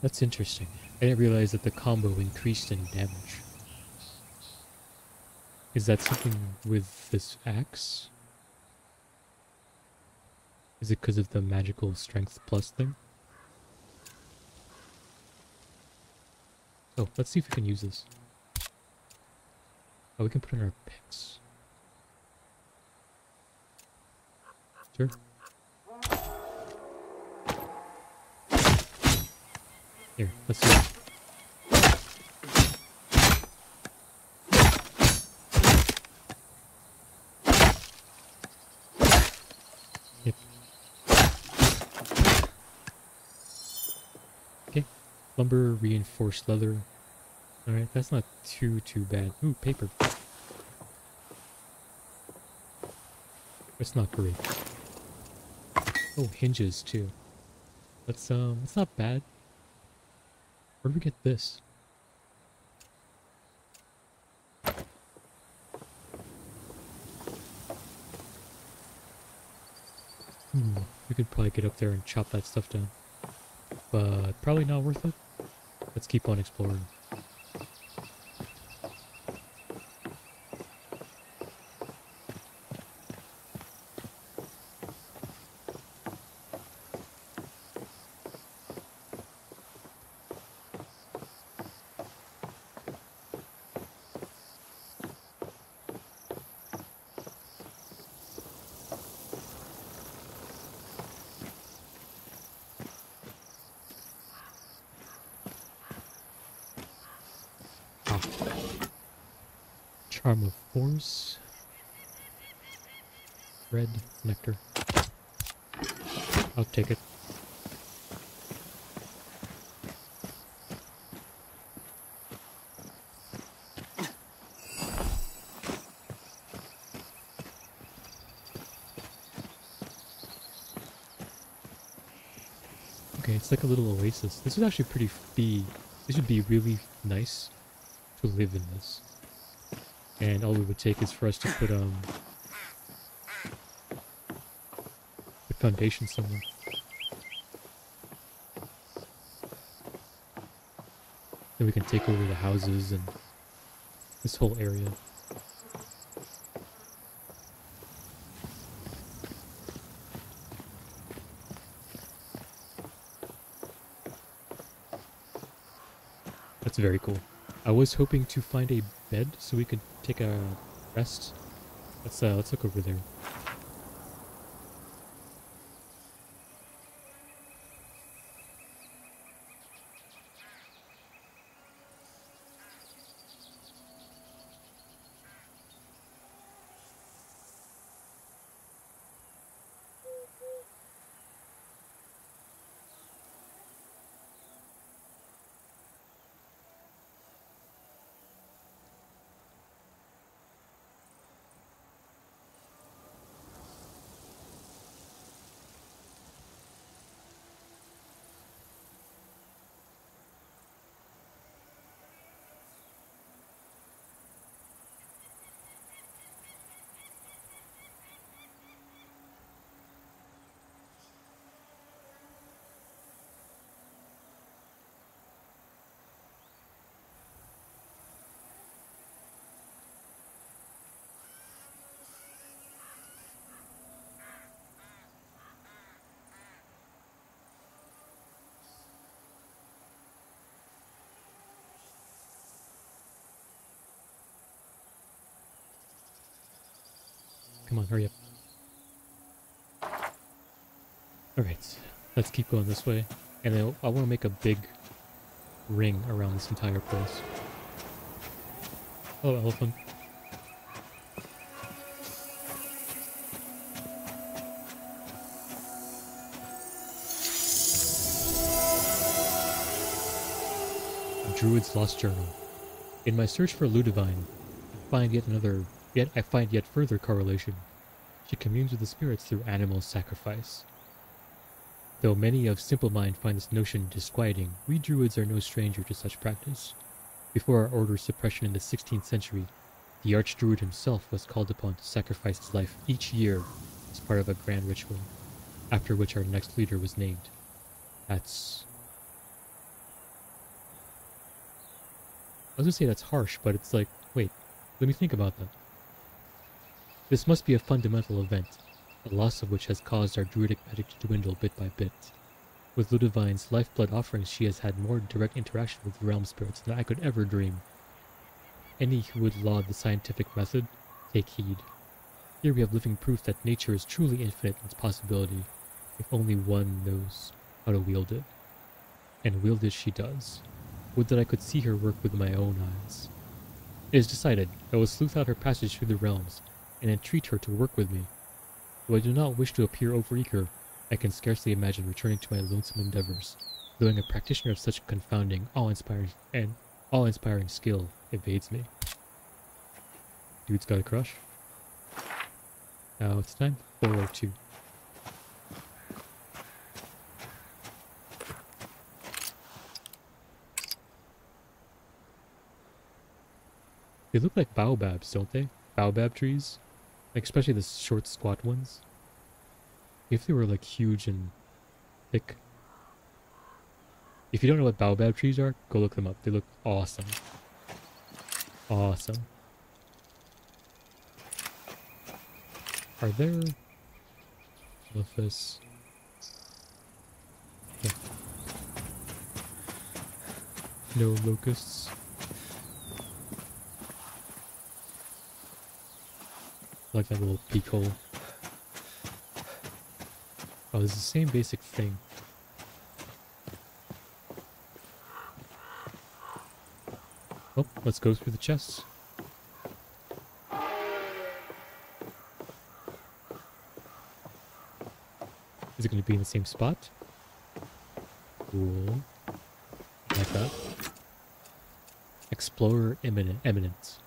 That's interesting. I didn't realize that the combo increased in damage. Is that something with this axe? Is it because of the magical strength plus thing? Oh, let's see if we can use this. Oh, we can put in our picks. Sure. Here, let's see. Yep. Okay. Lumber, reinforced leather. Alright, that's not too, too bad. Ooh, paper. It's not great. Oh, hinges too. That's um, that's not bad. Where do we get this? Hmm, we could probably get up there and chop that stuff down. But probably not worth it. Let's keep on exploring. Ah. Charm of Force. Red nectar. I'll take it. Okay, it's like a little oasis. This is actually pretty be this would be really nice to live in this. And all it would take is for us to put um put foundation somewhere. Then we can take over the houses and this whole area. Very cool. I was hoping to find a bed so we could take a rest. Let's uh let's look over there. Come on, hurry up. Alright, let's keep going this way. And then I want to make a big ring around this entire place. Hello, elephant. Druid's Lost Journal. In my search for Ludivine, find yet another, yet I find yet further correlation. She communes with the spirits through animal sacrifice. Though many of simple mind find this notion disquieting, we druids are no stranger to such practice. Before our order's suppression in the 16th century, the archdruid himself was called upon to sacrifice his life each year as part of a grand ritual, after which our next leader was named. That's... I was gonna say that's harsh, but it's like, wait, let me think about that. This must be a fundamental event, the loss of which has caused our druidic magic to dwindle bit by bit. With Ludovine's lifeblood offerings, she has had more direct interaction with the realm spirits than I could ever dream. Any who would laud the scientific method, take heed. Here we have living proof that nature is truly infinite in its possibility, if only one knows how to wield it. And wield it she does. Would that I could see her work with my own eyes. It is decided, I will sleuth out her passage through the realms, and entreat her to work with me. Though I do not wish to appear overeager, I can scarcely imagine returning to my lonesome endeavors, though a practitioner of such confounding, awe-inspiring, and awe-inspiring skill evades me. Dude's got a crush. Now it's time 402. They look like baobabs, don't they? Baobab trees? Like especially the short squat ones. If they were like huge and thick. If you don't know what baobab trees are, go look them up. They look awesome. Awesome. Are there... Office... Yeah. No locusts. Like that little peek hole. Oh, it's the same basic thing. Oh, let's go through the chests. Is it going to be in the same spot? Cool. Like that. Explorer Eminent. Eminence.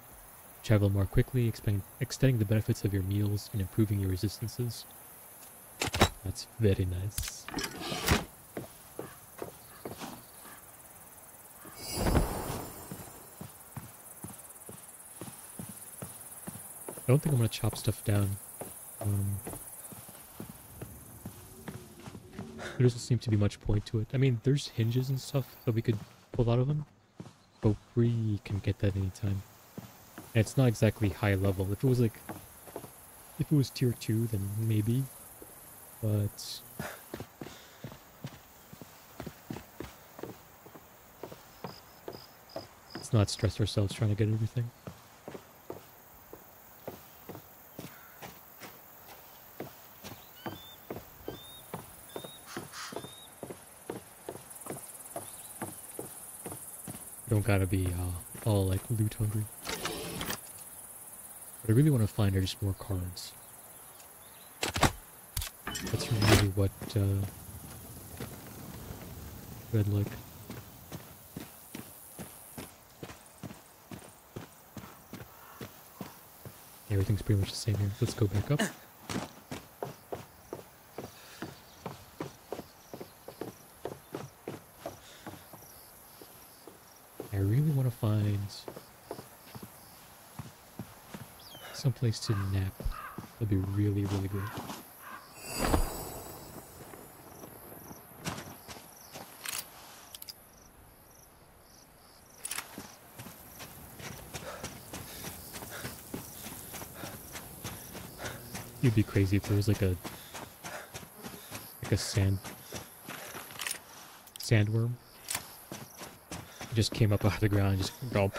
Travel more quickly, extending the benefits of your meals and improving your resistances. That's very nice. I don't think I'm gonna chop stuff down. Um, there doesn't seem to be much point to it. I mean, there's hinges and stuff that we could pull out of them, but we can get that anytime. And it's not exactly high level. If it was like, if it was tier 2, then maybe. But... Let's not stress ourselves trying to get everything. Don't gotta be uh, all like loot hungry. What I really want to find are just more cards. That's really what uh, I'd like. Everything's pretty much the same here. Let's go back up. I really want to find someplace to nap. That'd be really, really great. You'd be crazy if there was like a like a sand sandworm. It just came up out of the ground and just gulp.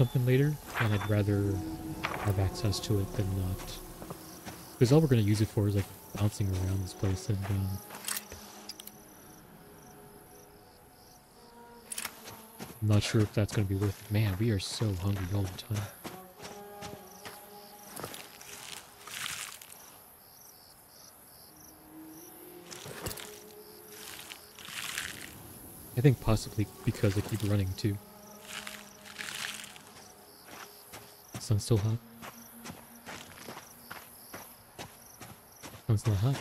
Something later, and I'd rather have access to it than not. Because all we're going to use it for is like bouncing around this place and um, I'm not sure if that's going to be worth it. Man, we are so hungry all the time. I think possibly because I keep running too. Sun's still hot. Sun's not hot.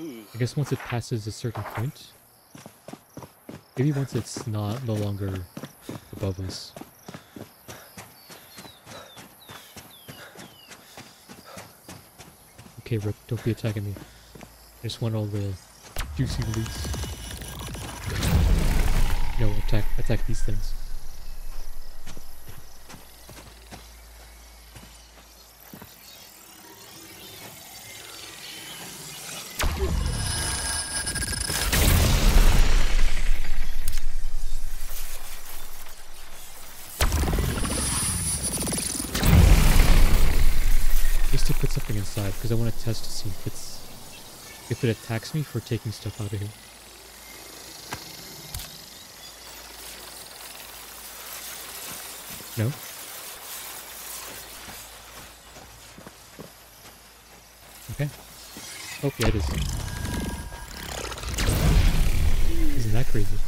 I guess once it passes a certain point, maybe once it's not no longer above us. Okay, Rip, don't be attacking me. I just want all the juicy leads. No, attack attack these things. Just to put something inside, because I want to test to see if it's it attacks me for taking stuff out of here. No? Okay. Oh, yeah, it is. Isn't that crazy?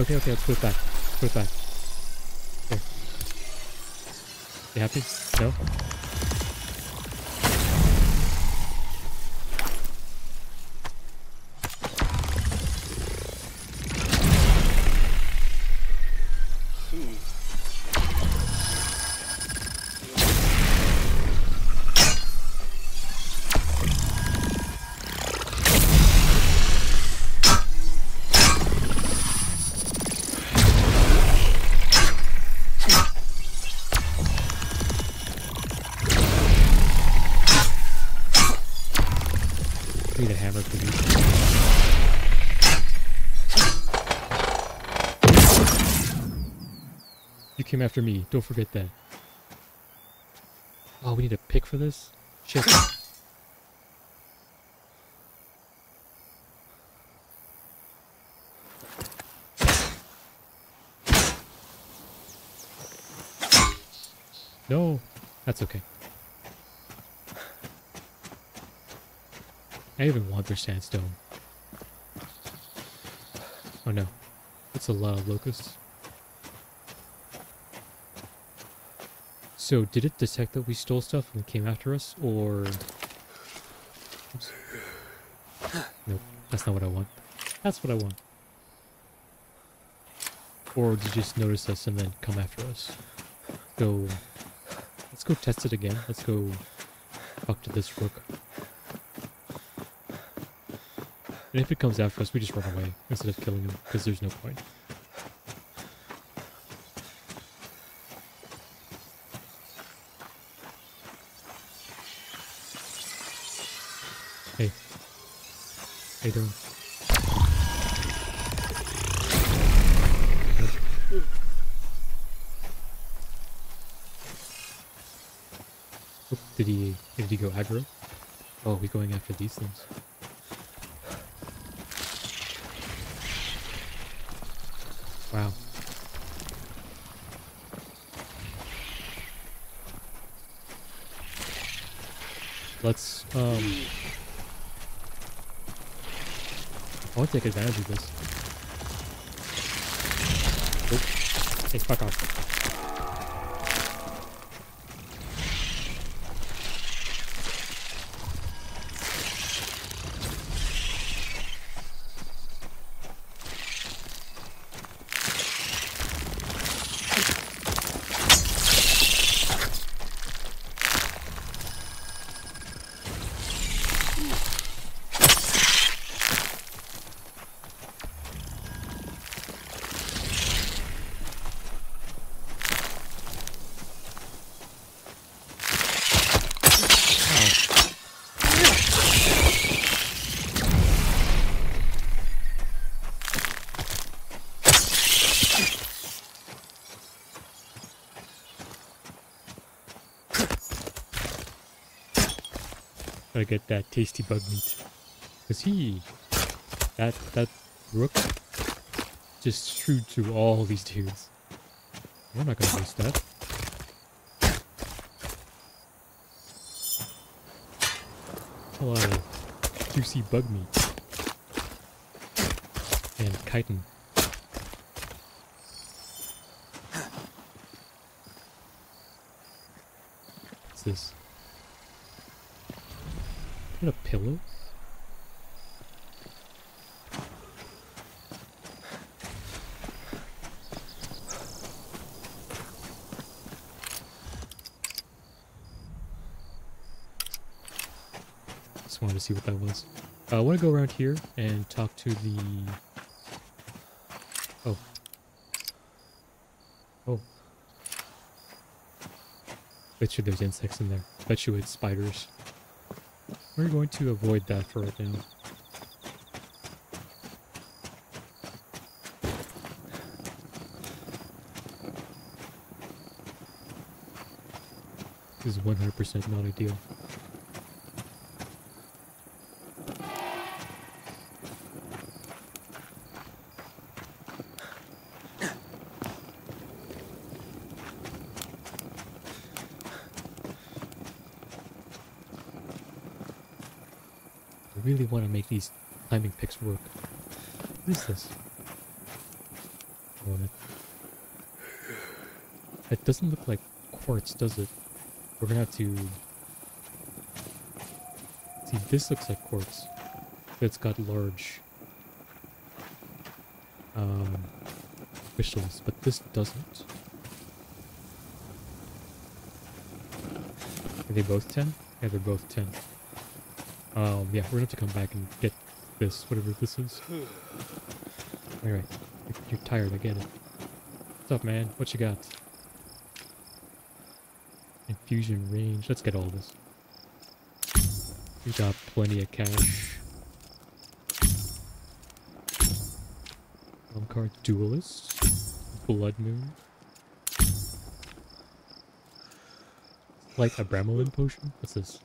Okay, okay, let's put it back. Put it back. Here. Happy? No? After me. Don't forget that. Oh, we need a pick for this? Shit. No, that's okay. I even want their sandstone. Oh no, that's a lot of locusts. So, did it detect that we stole stuff and came after us, or... Oops. Nope, that's not what I want. That's what I want. Or did it just notice us and then come after us? Go... Let's go test it again. Let's go talk to this rook. And if it comes after us, we just run away instead of killing him, because there's no point. Hey. You doing? Did he did he go aggro? Oh, we going after these things. Wow. Let's um I want to take advantage of this. Oh. Hey, fuck off. Get that tasty bug meat. Cause he, that, that rook just strewed through all these dudes. We're not gonna waste that. Of juicy bug meat. And chitin. What's this? Is that a pillow? Just wanted to see what that was. Uh, I want to go around here and talk to the... Oh. Oh. Bet you there's insects in there. Bet you it's spiders. We're going to avoid that for right now. This is 100% not ideal. I really want to make these climbing picks work. What is this? Oh, that doesn't look like quartz, does it? We're gonna have to... See, this looks like quartz. It's got large... Um, crystals, but this doesn't. Are they both 10? Yeah, they're both 10. Um, yeah, we're gonna have to come back and get this, whatever this is. Alright, you're, you're tired, I get it. What's up, man? What you got? Infusion range. Let's get all this. We got plenty of cash. Card duelist. Blood moon. Like a Bramelin potion? What's this?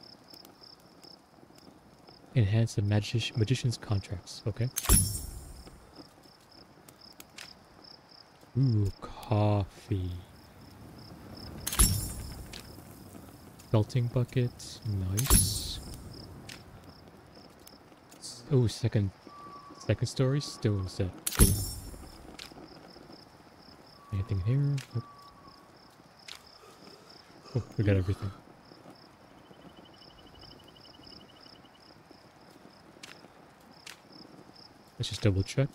Enhance the magic magician's contracts. Okay. Ooh, coffee. Belting bucket. Nice. Oh, second second story stone set. Cool. Anything here? Oh, we got everything. Let's just double check.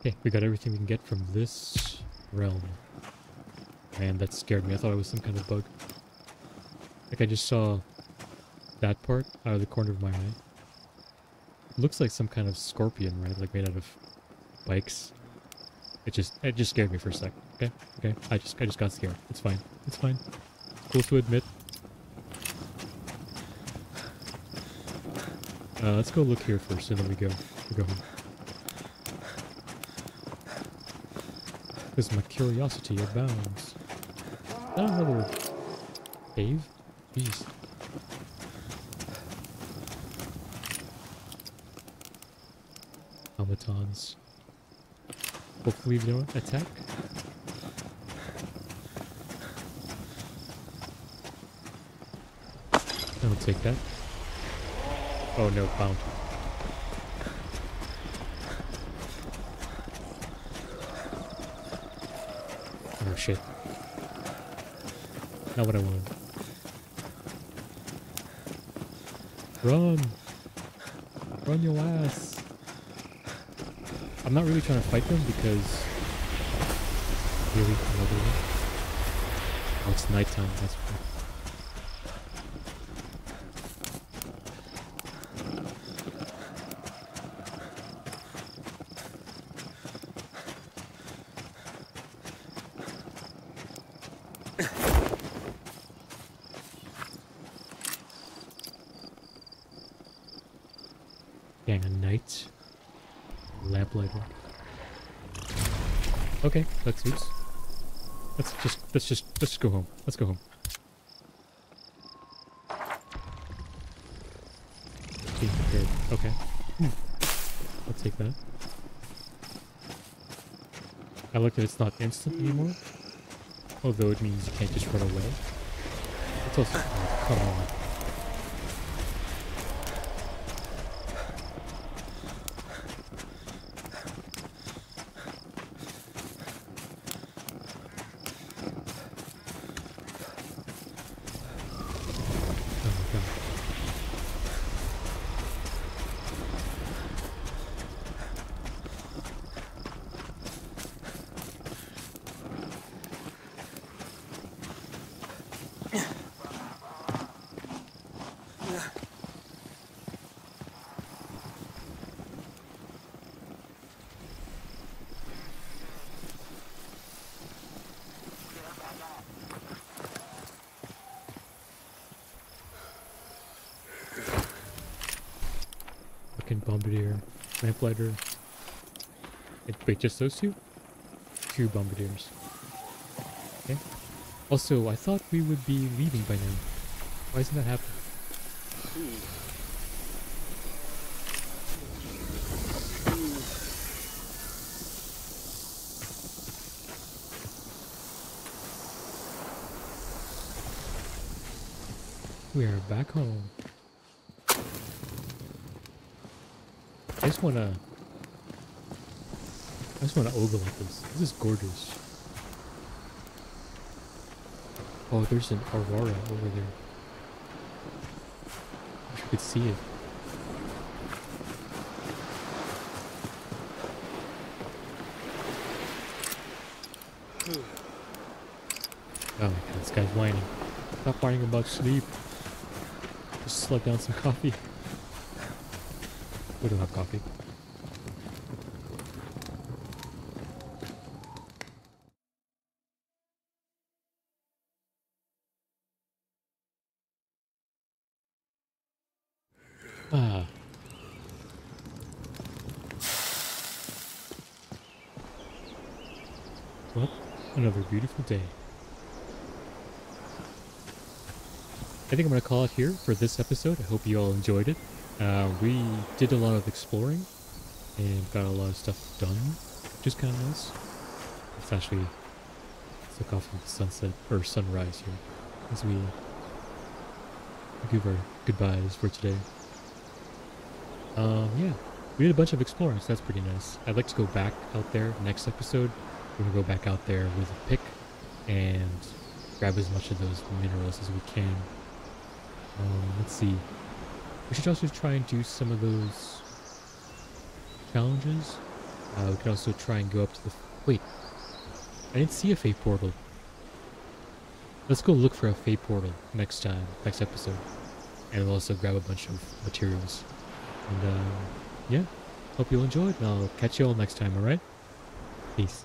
Okay, we got everything we can get from this realm. Man, that scared me. I thought it was some kind of bug. Like I just saw that part out of the corner of my eye. looks like some kind of scorpion, right? Like made out of bikes. It just it just scared me for a sec. Okay, okay. I just I just got scared. It's fine. It's fine. Cool to admit. Uh, let's go look here first, and then we go. We go home. Because my curiosity abounds. Is that another cave? Jeez. Automatons. Hopefully they don't attack. I'll take that. Oh no, bound. Oh shit. Not what I wanted. Run! Run your ass! I'm not really trying to fight them because... Really? Another one? Oh, it's nighttime, that's why. Gang of knights. Lamplighter. Okay, that suits. Let's just let's just let's just go home. Let's go home. Prepared. Okay. I'll take that. I like that it's not instant anymore. Although it means you can't just run away. It's also oh, come on. Bombardier, lamplighter. Wait, just those two? Two bombardiers. Okay. Also, I thought we would be leaving by now. Why isn't that happening? We are back home. I just wanna... I just wanna ogle at this. This is gorgeous. Oh, there's an aurora over there. Wish you could see it. Oh my god, this guy's whining. Stop whining about sleep. Just slug down some coffee. We don't have coffee. Ah. Another beautiful day. I think I'm going to call it here for this episode. I hope you all enjoyed it. Uh, we did a lot of exploring and got a lot of stuff done, which is kind of nice. It's actually let's look off of the sunset or sunrise here as we give our goodbyes for today. Um, yeah, we did a bunch of exploring, so that's pretty nice. I'd like to go back out there next episode. We're gonna go back out there with a pick and grab as much of those minerals as we can. Um, let's see. We should also try and do some of those challenges. Uh, we could also try and go up to the... Wait. I didn't see a fate portal. Let's go look for a fate portal next time, next episode. And we'll also grab a bunch of materials. And, uh, yeah. Hope you enjoyed, and I'll catch you all next time, alright? Peace.